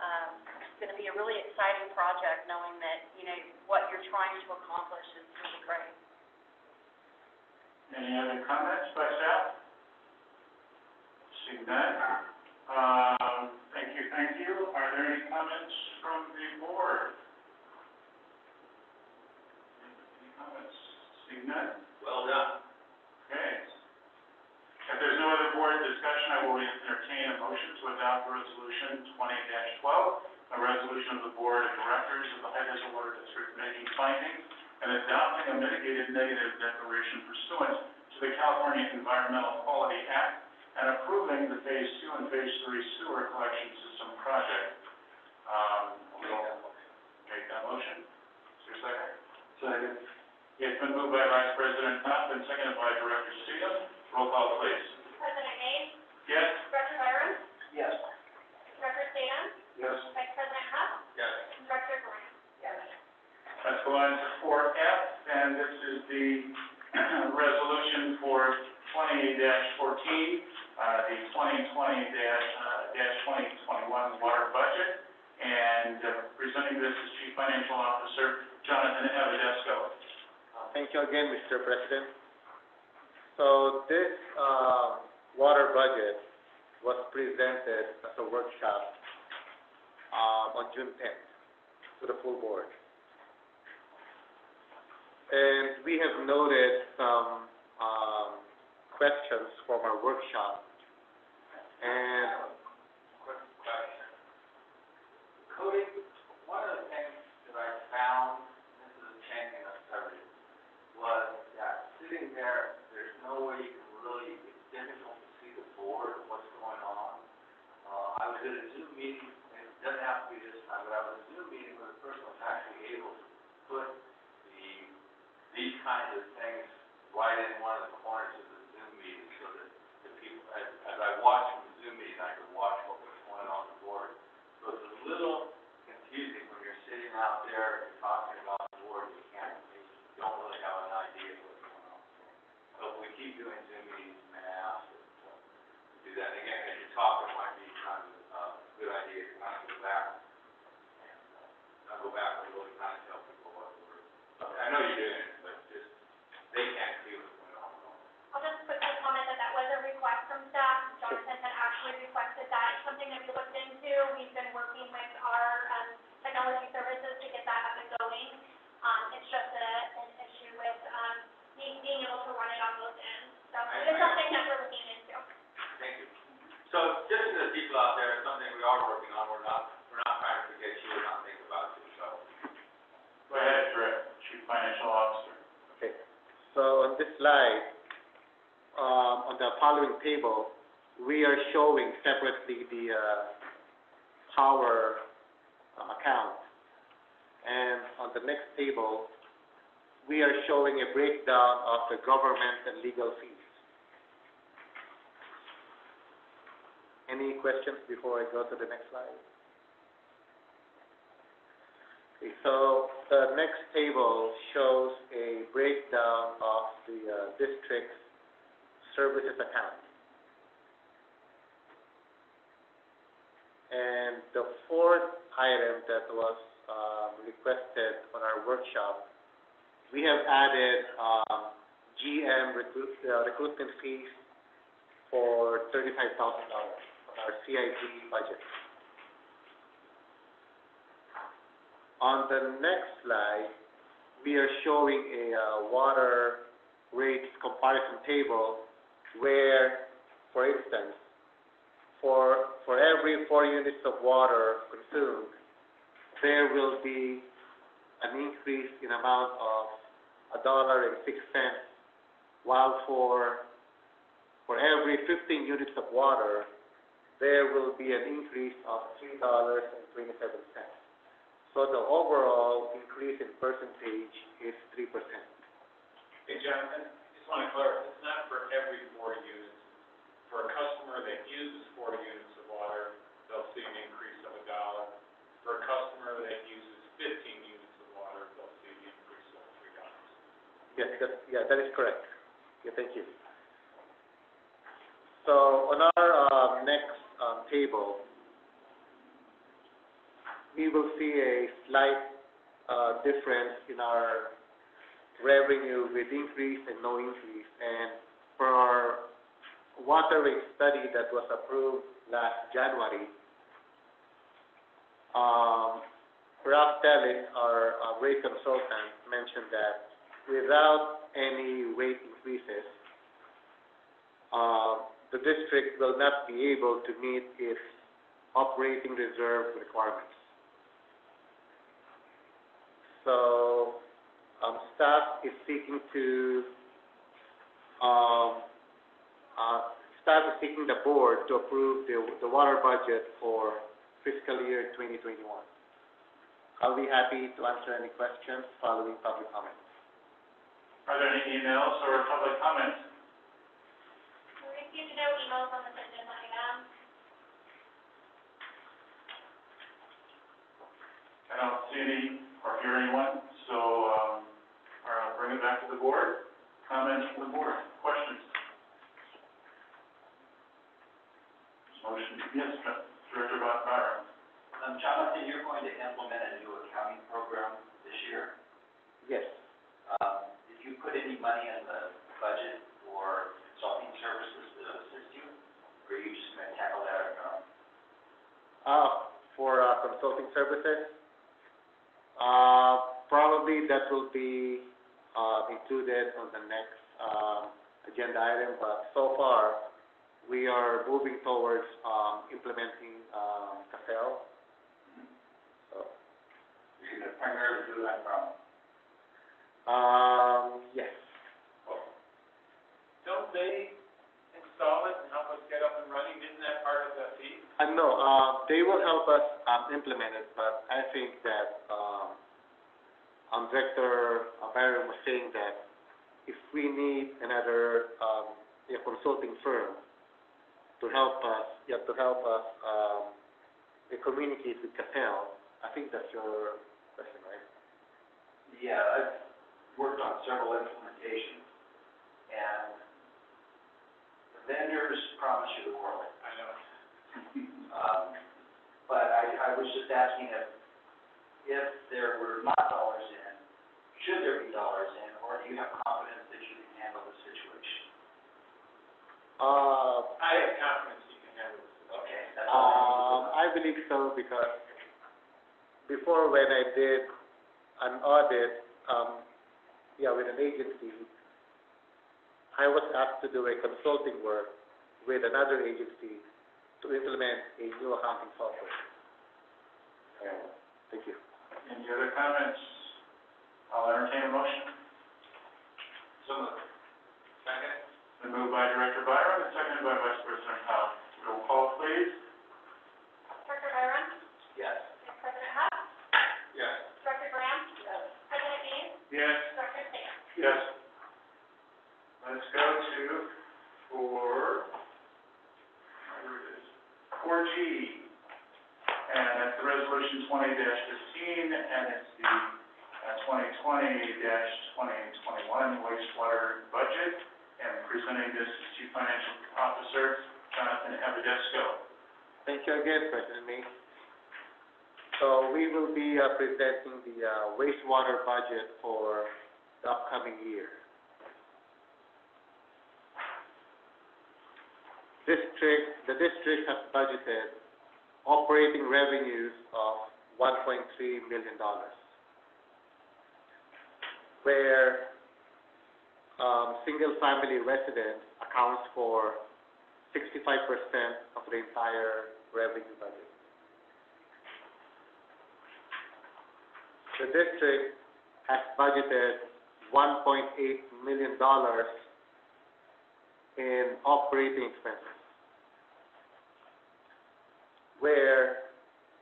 um, it's gonna be a really exciting project, knowing that, you know, what you're trying to accomplish is really great. Any other comments by staff? Seeing none, um, thank you, thank you. Are there any comments from the board? Any comments? Seeing none? Well done. Okay. If there's no other board discussion, I will entertain a motion to adopt resolution twenty twelve, a resolution of the Board of Directors of the Hi-Desert Water District making findings and adopting a mitigated negative declaration pursuant to the California Environmental Quality Act and approving the Phase Two and Phase Three sewer collection system project. Um, we'll make that motion. Is there a second? Second. It's been moved by Vice President Pop and seconded by Director Steele. Roll call, please. President May, Yes? Director Byron, Yes. Director Stan, Yes. Vice President Huff, Yes. Director Grant. Yes. Let's go on to four F, and this is the resolution for twenty fourteen, uh, the twenty twenty dash, uh, dash twenty twenty-one water budget. And uh, presenting this is Chief Financial Officer Jonathan Avedesco. Uh, Thank you again, Mr. President. So this, um, water budget was presented as a workshop, um, on June tenth to the full board. And we have noted some, um, questions from our workshop. And. Cody, one of the things that I found, this is a changing of subject, was that sitting there, there's no way you can really, it's difficult to see the board, and what's going on. Uh, I was at a Zoom meeting, and it doesn't have to be this time, but I was at a Zoom meeting where the person was actually able to put the, these kinds of things right in one of the corners of the Zoom meeting, so that the people, as, as I watched from the Zoom meeting, I could watch what was going on the board. So it's a little confusing when you're sitting out there and talking about the board, you can't, you don't really have an idea of what's going on. So if we keep doing Zoom meetings, may I ask that, uh, Do that again, as you talk, it might be kind of, uh, good idea to kind It's something that we're looking into. Thank you. So just to the people out there, something we are working on, we're not, we're not trying to forget you, we're not thinking about you, so. Go ahead, Rick, Chief Financial Officer. Okay, so on this slide, um, on the following table, we are showing separately the, uh, power uh, account. And on the next table, we are showing a breakdown of the government and legal fees. Any questions before I go to the next slide? Okay, so the next table shows a breakdown of the uh, district's services account. And the fourth item that was um, requested on our workshop, we have added um, GM recruit, uh, recruitment fees for $35,000. CIP budget. On the next slide, we are showing a uh, water rates comparison table where, for instance, for, for every four units of water consumed, there will be an increase in amount of a dollar and six cents, while for, for every fifteen units of water, there will be an increase of three dollars and twenty-seven cents. So the overall increase in percentage is three percent. Hey, Jonathan, just wanna clarify, it's not for every four units. For a customer that uses four units of water, they'll see an increase of a dollar. For a customer that uses fifteen units of water, they'll see an increase of three dollars. Yes, that, yeah, that is correct. Yeah, thank you. So on our, um, next, table, we will see a slight, uh, difference in our revenue with increase and no increase. And for our water rate study that was approved last January, um, Raftelis, our, rate consultant, mentioned that without any rate increases, uh, the district will not be able to meet its operating reserve requirements. So, um, staff is seeking to, um, uh, staff is seeking the board to approve the, the water budget for fiscal year twenty twenty-one. I'll be happy to answer any questions following public comment. Are there any emails or public comments? We received no emails on this agenda item. I don't see any or hear anyone, so, um, all right, bring it back to the board. Comments from the board, questions? Motion, yes, Director Von Byron. Um, Jonathan, you're going to implement a new accounting program this year. Yes. Um, did you put any money in the budget for consulting services you? You just gonna tackle that on your own? Uh, for, uh, consulting services, uh, probably that will be, uh, included on the next, um, agenda item, but so far, we are moving towards, um, implementing, um, CAFEL. So, You're gonna primarily do that from, um, yes. Don't they install it and help us get up and running, isn't that part of the fee? Uh, no, uh, they will help us, um, implement it, but I think that, um, um, Director uh, Byron was saying that if we need another, um, a consulting firm to help us, yeah, to help us, um, communicate with CAFEL, I think that's your question, right? yeah, I've worked on several implementations, and the vendors promise you the world. I know. Um, but I, I was just asking if, if there were not dollars in, should there be dollars in, or do you have confidence that you can handle the situation? Uh, I have confidence you can handle this. Okay, that's all I Um, I believe so because before when I did an audit, um, yeah, with an agency, I was asked to do a consulting work with another agency to implement a new accounting software. Uh, Thank you. Any other comments? I'll entertain a motion. So moved. Second? Been moved by Director Byram and seconded by Vice President Powell. Roll call, please. Director Byron? Yes. Vice President Hess? Yes. Director Graham? President Hayes? Yes. Director Singer? Yes. Let's go to four, where it is, four G. And that's the resolution twenty fifteen, and it's the uh, twenty twenty twenty twenty-one wastewater budget. And presenting this is Chief Financial Officer Jonathan Avedesco. Thank you again, President May. So we will be uh, presenting the uh, wastewater budget for the upcoming year. District, the district has budgeted operating revenues of one point three million dollars. Where, um, single-family residence accounts for sixty-five percent of the entire revenue budget. The district has budgeted one point eight million dollars in operating expenses. Where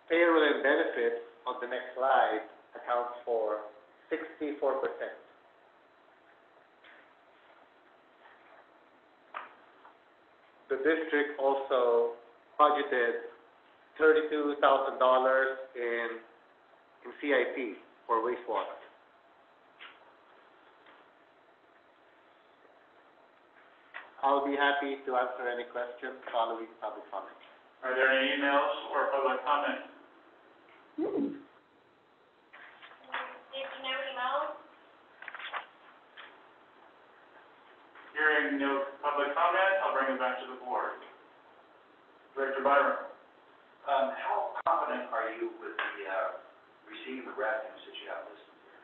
payroll and benefits on the next slide accounts for sixty-four percent. The district also budgeted thirty-two thousand dollars in, in CIP for wastewater. I'll be happy to answer any questions following public comment. Are there any emails or public comment? Received no emails. Hearing no public comment, I'll bring it back to the board. Director Byron. Um, how confident are you with the, uh, receiving the revenues that you have listed here?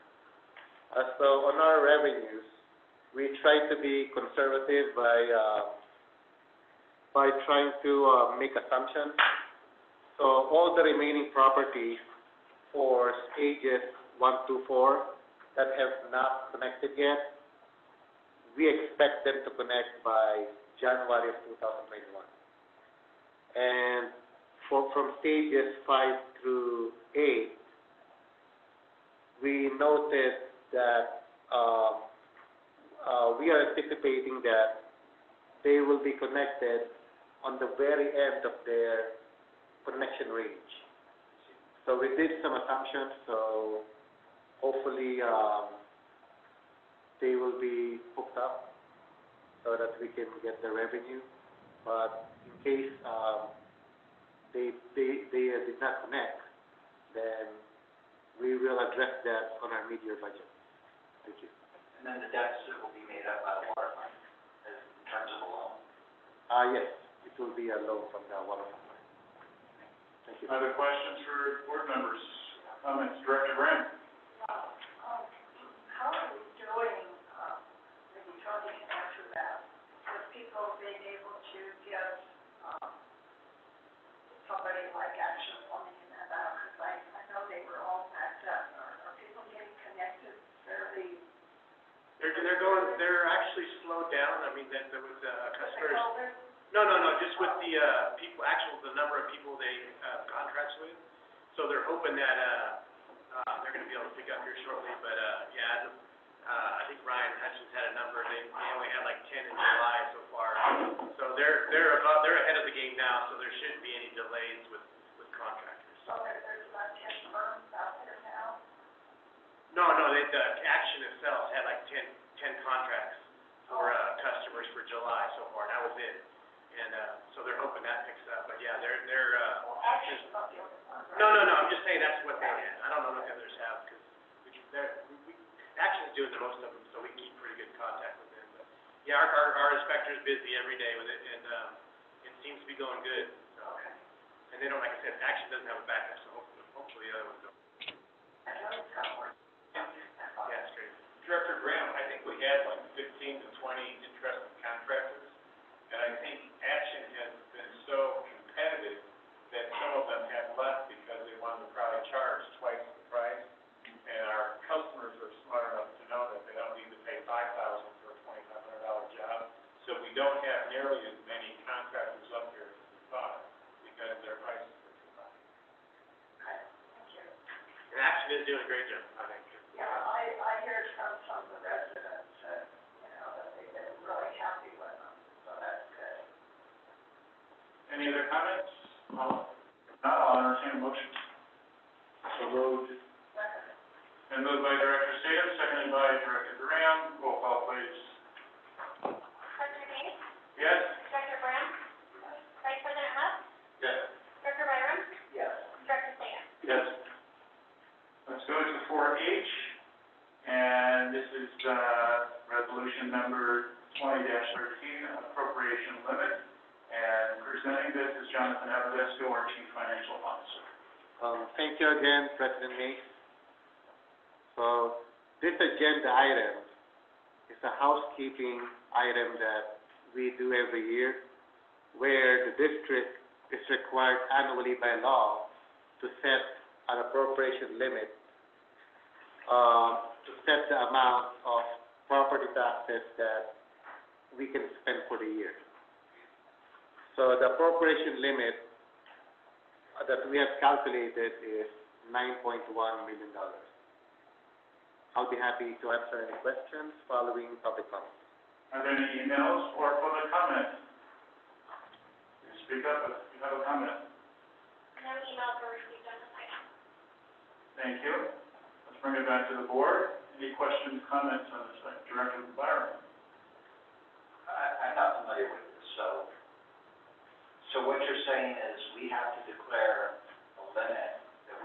Uh, so on our revenues, we try to be conservative by, uh, by trying to, uh, make assumptions. So all the remaining properties for stages one to four that have not connected yet, we expect them to connect by January of two thousand twenty-one. And for, from stages five through eight, we noted that, um, uh, we are anticipating that they will be connected on the very end of their connection range. So we did some assumptions, so hopefully, um, they will be hooked up so that we can get the revenue. But in case, um, they, they, they uh, did not connect, then we will address that on our mid-year budget. Thank you. And then the deficit will be made up by the water fund, in terms of a loan. Uh, yes, it will be a loan from the water supply. Thank you. Other questions for board members? Comments? Director Graham. Um, how are we doing, uh, maybe Tony can answer that, with people being able to get, um, somebody like Action Plumbing and that out, because I, I know they were all backed up. Are, are people getting connected fairly? They're, they're going, they're actually slowed down, I mean, then there was, uh, customers. No, no, no, just with the, uh, people, actual, the number of people they have contracts with. So they're hoping that, uh, uh, they're gonna be able to pick up here shortly, but, uh, yeah, as of, uh, I think Ryan Hutchins had a number, they, they only had like ten in July so far. So they're, they're about, they're ahead of the game now, so there shouldn't be any delays with, with contractors. So there, there's about ten firms out there now? No, no, they, the action itself had like ten, ten contracts for, uh, customers for July so far, and that was it. And, uh, so they're hoping that picks up, but yeah, they're, they're, uh, Well, Action's not the only one, right? no, no, no, I'm just saying that's what they had. I don't know what the others have, because we, they're, we, we, Action's doing the most of them, so we keep pretty good contact with them. But, yeah, our, our, our inspector's busy every day with it, and, um, it seems to be going good, so. And they don't, like I said, Action doesn't have a backup, so hopefully, hopefully the other ones don't. I know it's got more. Yeah, it's great. Director Graham, I think we had like fifteen to twenty interested don't have nearly as many contractors up here as we thought, because their prices are too high. Okay, thank you. And Action is doing a great job, I think. Yeah, I, I hear from some of the residents, that, you know, that they've been really happy with them, so that's good. Any other comments? Well, if not, I'll entertain a motion. So moved. Second. And moved by Director Stidham, seconded by Director Graham. Roll call, please. President Mays? Yes? Director Graham? Vice President Huff? Yes. Director Byram? Yes. Director Stidham? Yes. Let's go to four H, and this is, uh, resolution number twenty thirteen, appropriation limit. And presenting this is Jonathan Everdesco, our Chief Financial Officer. Um, thank you again, President Mays. So, this agenda item is a housekeeping item that we do every year, where the district is required annually by law to set an appropriation limit, um, to set the amount of property taxes that we can spend for the year. So the appropriation limit uh, that we have calculated is nine point one million dollars. I'll be happy to answer any questions following public comments. Are there any emails or public comment? Speak up if you have a comment. No emails were received on this item. Thank you. Let's bring it back to the board. Any questions, comments on this, item? Director Byron? I, I'm not familiar with this, so, so what you're saying is we have to declare a limit that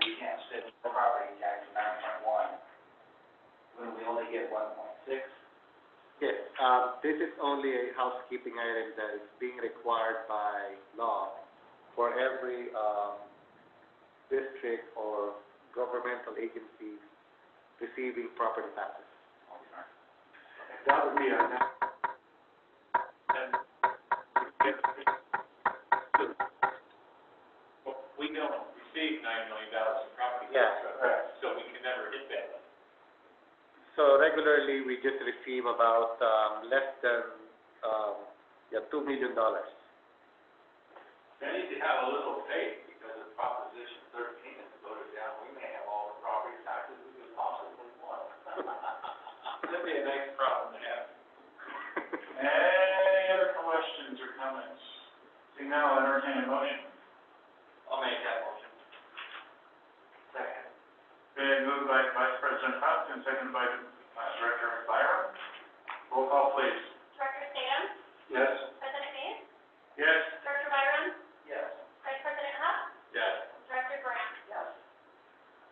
we can't spend more property tax nine point one when we only get one point six? Yes, um, this is only a housekeeping item that is being required by law for every, um, district or governmental agency receiving property taxes. That would be a, and, well, we don't nine million dollars in property Yeah. tax revenue, so we can never hit that. So regularly, we just receive about, um, less than, um, yeah, two million dollars. They need to have a little faith, because of Proposition thirteen is voted down, we may have all the property taxes we could possibly want. That'd be a nice problem to have. Any other questions or comments? Seeing none, I'll entertain a motion. I'll make that motion. Second. Been moved by Vice President Huff and seconded by, uh, Director Byron. Roll call, please. Director Stidham? Yes. President Mays? Yes? Director Byram? Yes. Vice President Huff? Yes. Director Graham? Yes.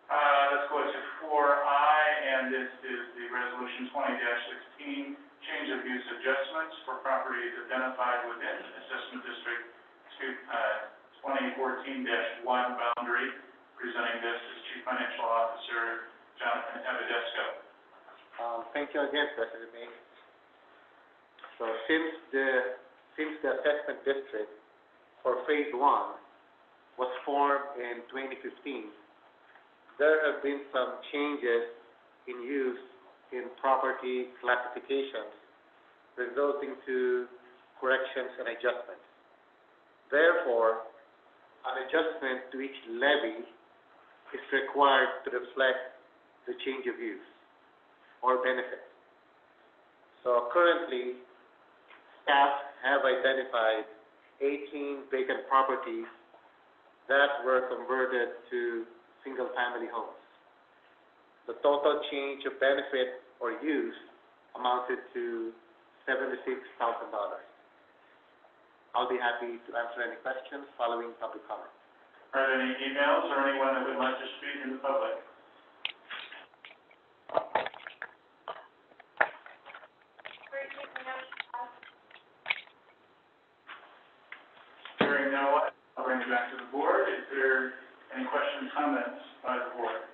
Uh, let's go to four I, and this is the resolution twenty sixteen, change of use adjustments for properties identified within assessment district two, uh, twenty fourteen one boundary. Presenting this is Chief Financial Officer Jonathan Evadesco. Um, thank you again, President May. So since the, since the assessment district for phase one was formed in twenty fifteen, there have been some changes in use in property classifications resulting to corrections and adjustments. Therefore, an adjustment to each levy is required to reflect the change of use or benefit. So currently, staff have identified eighteen vacant properties that were converted to single-family homes. The total change of benefit or use amounted to seventy-six thousand dollars. I'll be happy to answer any questions following public comment. Are there any emails or anyone that would like to speak in the public? Hearing no one, I'll bring it back to the board. Is there any questions, comments by the board?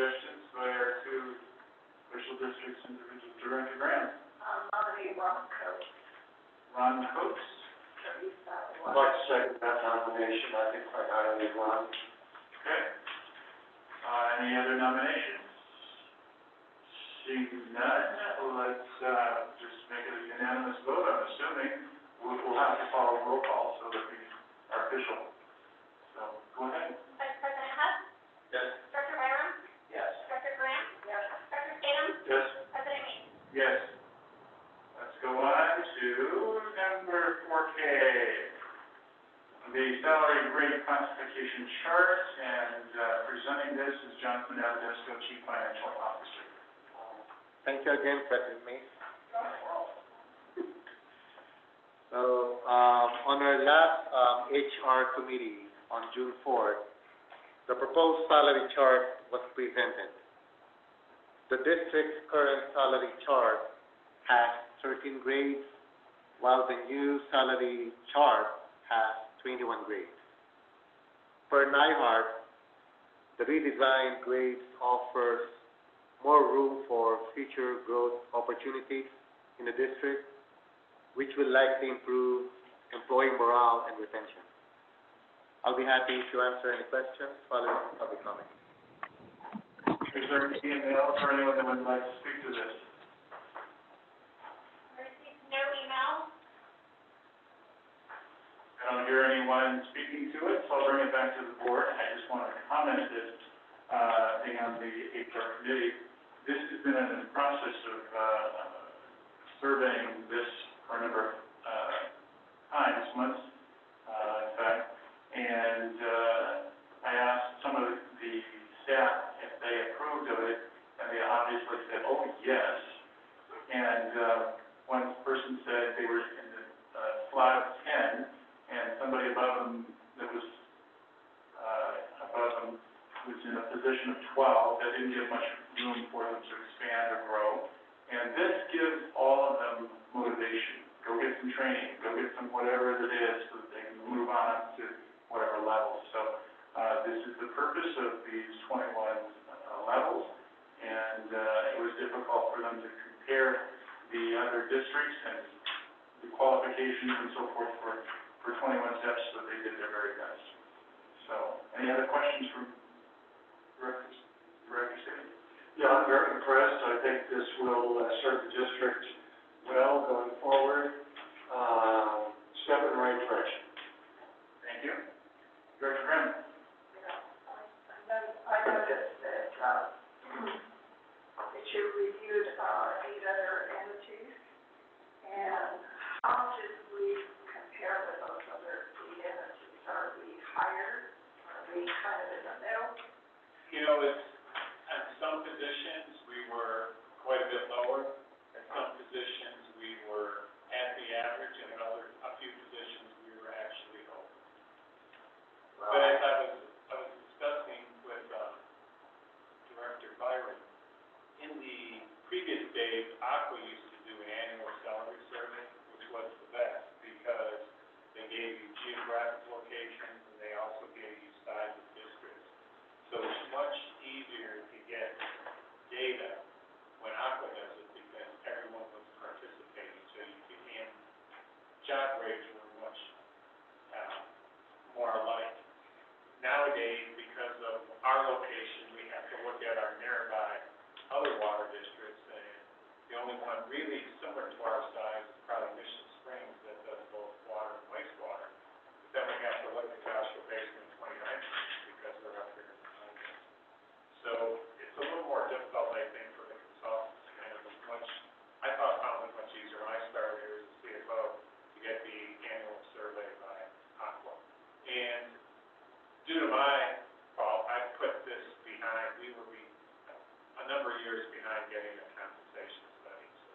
Suggestions by our two special districts individual director grants? Um, nominee Ron Coates, Ron Coates, he's not the I'd one. like to second that nomination, I think quite highly of Ron. okay. Uh, any other nominations? Seeing none, let's, uh, just make it a unanimous vote, I'm assuming. We'll, we'll have to follow roll call so that we are official. So, go ahead. Vice President Hess, Yes. Director Byrum, Yes. Director Grant, Yes. Director Tatum, Yes. President Hayes. Yes. Let's go on to number four K. The salary grade classification chart, and, uh, presenting this is Jonathan Aldesto, Chief Financial Officer. Thank you again, President Mays. So, um, on our last, um, HR committee on June fourth, the proposed salary chart was presented. The district's current salary chart has thirteen grades, while the new salary chart has twenty-one grades. Per NIHART, the redesigned grades offers more room for future growth opportunities in the district, which will likely improve employee morale and retention. I'll be happy to answer any questions following public comment. Is there any email for anyone that would like to speak to this? No email. I don't hear anyone speaking to it, so I'll bring it back to the board. I just want to comment that, uh, being on the HR committee, this has been in the process of, uh, surveying this for a number of, uh, times, months, uh, in fact. And, uh, I asked some of the staff they approved of it, and they obviously said, oh, yes. And, uh, one person said they were in the, uh, slot of ten, and somebody above them that was, uh, above them was in a position of twelve, that didn't give much room for them to expand or grow. And this gives all of them motivation, go get some training, go get some whatever it is, so that they can move on to whatever level. So, uh, this is the purpose of these twenty-one, uh, levels, and, uh, it was difficult for them to compare the other districts and the qualifications and so forth for, for twenty-one steps, but they did their very best. So, any other questions from Director, Director Staley? Yeah, I'm very impressed, I think this will uh, serve the district well going forward, um, step in the right direction. Thank you. Director Graham? You know, I, I noticed, that, uh, that you reviewed, uh, eight other entities, and how did we compare with those other entities? Are we higher? Are we kind of in the middle? You know, it's, at some positions, we were quite a bit lower. In some positions, we were at the average, and in other, a few positions, we were actually over. But as I was discussing with, uh, Director Byrum, in the previous days, ACWA used to do an annual salary survey, which was the best, because they gave you geographic locations, and they also gave you size of districts. So it's much easier to get data when ACWA does it, because everyone was participating, so you could, and job rates were much, uh, more alike. Nowadays, because of our location, we have to look at our nearby other water districts, and the only one really similar to our size is probably Mission Springs that does both water and wastewater. But then we have to look at Joshua Basin and Twenty-Ninth Street because they're up there in the mountains. So it's a little more difficult, I think, for the consultants, and it was much, I thought found it much easier when I started here as a CFO to get the annual survey by ACWA. And due to my fault, I put this behind, we were be, a number of years behind getting a compensation study, so.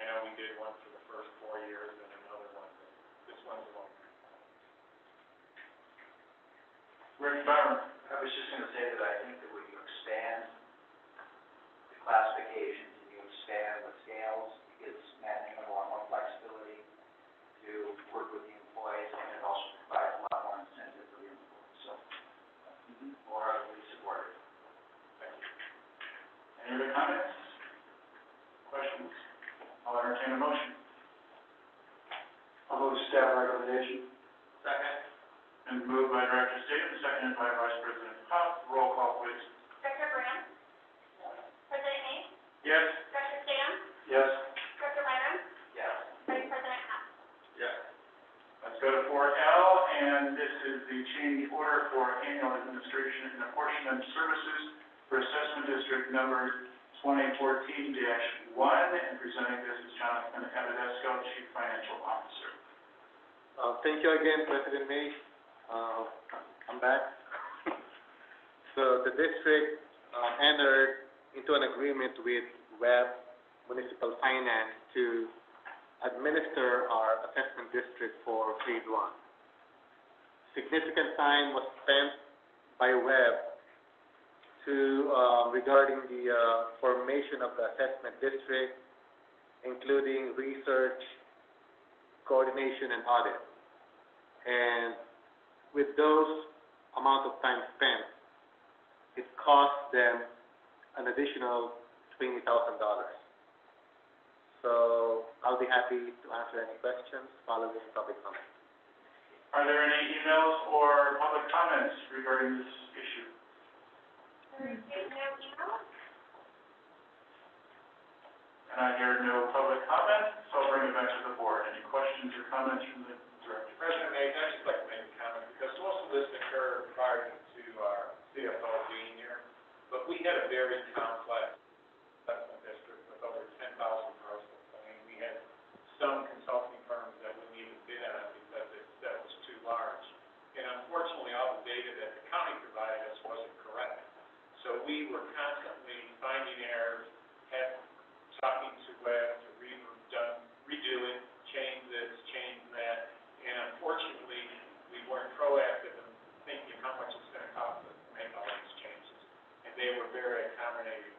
I know we did one for the first four years and another one, but this one's a long. Rick Byrum. I was just gonna say that I think that when you expand the classifications and you expand the scales, it gives management a lot more flexibility to work with the employees, and it also provides a lot more incentive for the employees, so. Mm-hmm. More heartily supported. Any other comments? Questions? I'll entertain a motion. I'll move staff recommendation. Second? And moved by Director Stidham, seconded by Vice President Pop. Roll call, please. Director Graham? President Hayes? Yes? Director Stidham? Yes. Director Byrum? Yes. Vice President Hess? Yes. Let's go to four L, and this is the change order for annual services for assessment district number 2014-1, and presenting this is Jonathan Avedesco, Chief Financial Officer. Uh, thank you again, President May. Uh, I'm back. So the district, uh, entered into an agreement with Webb Municipal Finance to administer our assessment district for phase one. Significant time was spent by Webb to, uh, regarding the, uh, formation of the assessment district, including research, coordination, and audit. And with those amount of time spent, it cost them an additional twenty thousand dollars. So I'll be happy to answer any questions following public comment. Are there any emails or public comments regarding this issue? There is no email? And I hear no public comment, so I'll bring it back to the board. Any questions or comments from the director? President Mays, I'd just like to make a comment, because most of this occurred prior to our CFO being here, but we had a very complex assessment district with over ten thousand parcels. I mean, we had some consulting firms that wouldn't even bid on it because it, that was too large. And unfortunately, all the data that the county provided us wasn't correct. So we were constantly finding errors, had, talking to Webb to redone, redo it, change this, change that. And unfortunately, we weren't proactive in thinking how much it's gonna cost us to make all these changes. And they were very accommodating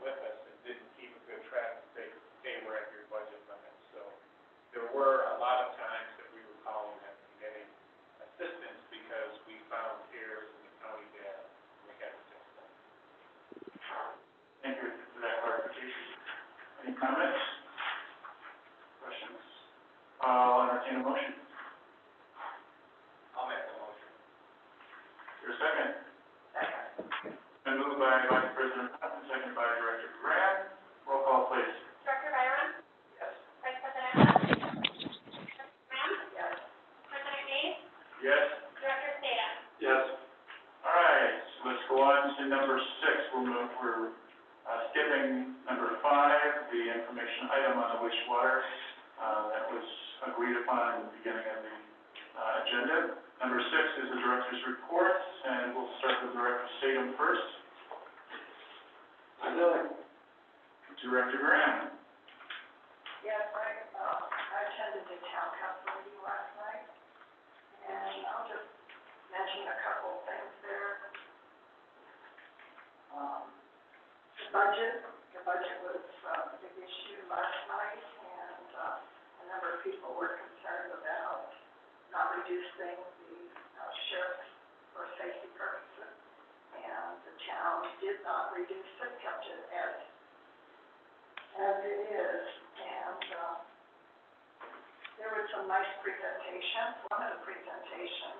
presentation, one of the presentations.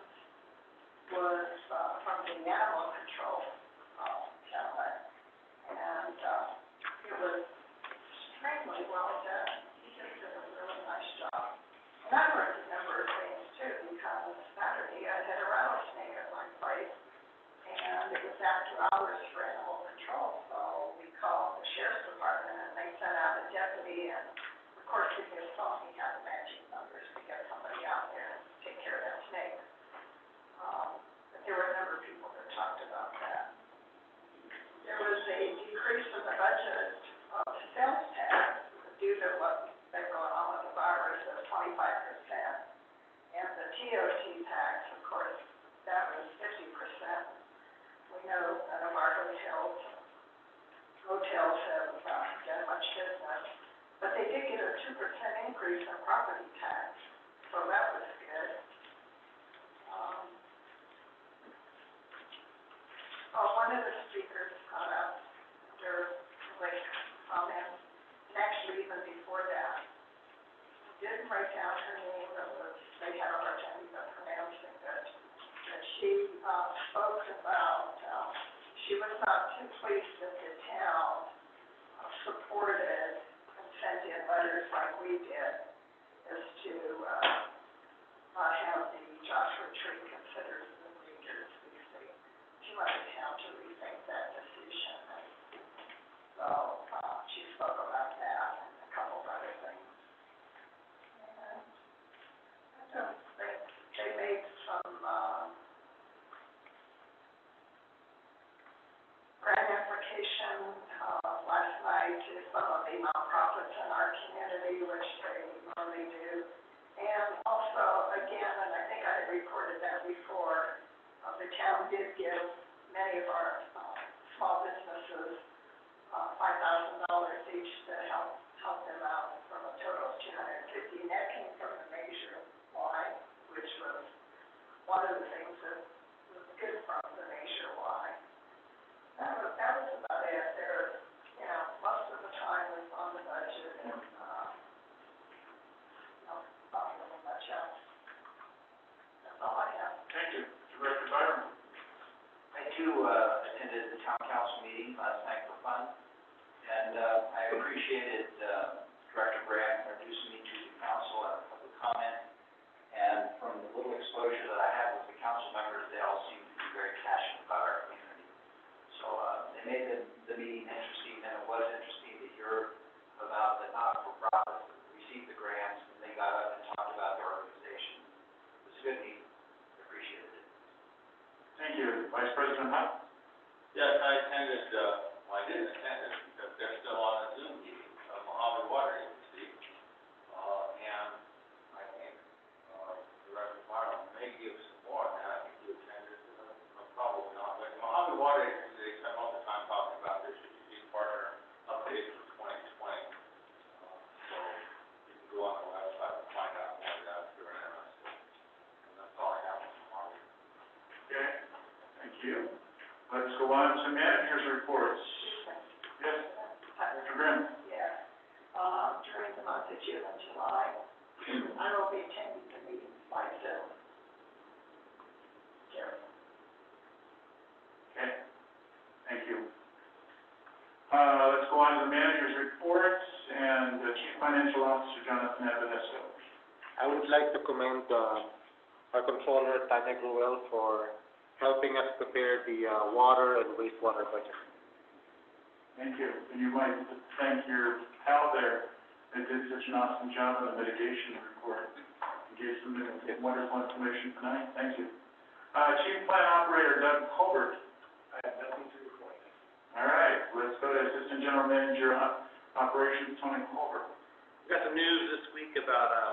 they did get a two percent increase in property tax, so that was Community, which they normally do. And also, again, and I think I had reported that before, uh, the town did give many of our, uh, small businesses, uh, five thousand dollars each go on to managers' reports. Yes, Mr. Grimm? Yeah, uh, during the month of June and July, hmm. I will be attending the meeting by Zoom. Okay, thank you. Uh, let's go on to the managers' reports and the Chief Financial Officer, Jonathan Evanesco. I would like to commend, uh, our controller, Tanya Gruel, for helping us prepare the uh, water and wastewater budget. Thank you. And you might thank your pal there that did such an awesome job on the mitigation report. You gave some yeah. wonderful information tonight. Thank you. Uh, Chief Plant Operator Doug Colbert. I have nothing to report. All right. Let's go to Assistant General Manager Operations Tony Colbert. We got some news this week about a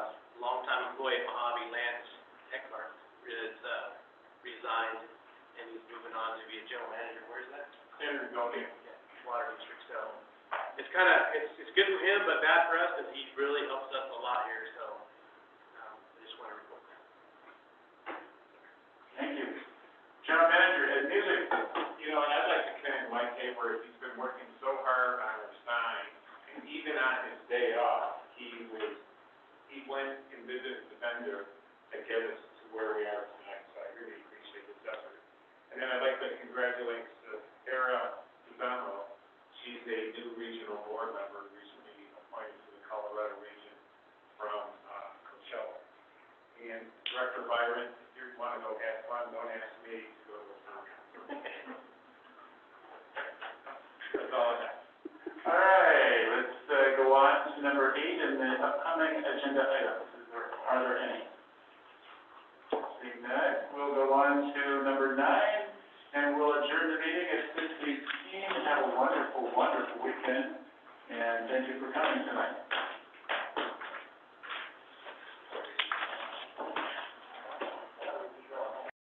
longtime employee at Mojave, Lance Eckhart, is uh, resigned and he's moving on to be a general manager, where is that? Senator Golding. Water District, so, it's kinda, it's, it's good for him, but bad for us, because he really helps us a lot here, so, um, I just wanna report that. Thank you. General Manager, Ed Muzik. You know, and I'd like to commend Mike Tabor, he's been working so hard on our sign, and even on his day off, he was, he went and visited the vendor to get us to where we are tonight, so I really appreciate his effort. And then I'd like to congratulate Sarah Lozano, she's a new regional board member, recently appointed to the Colorado region from, uh, Coachella. And Director Byrum, if you wanna go have fun, don't ask me to go to a That's all I. All right, let's, uh, go on to number eight in the upcoming agenda items. Is there, are there any? Seeing none, we'll go on to number nine, Have a wonderful, wonderful weekend, and thank you for coming tonight.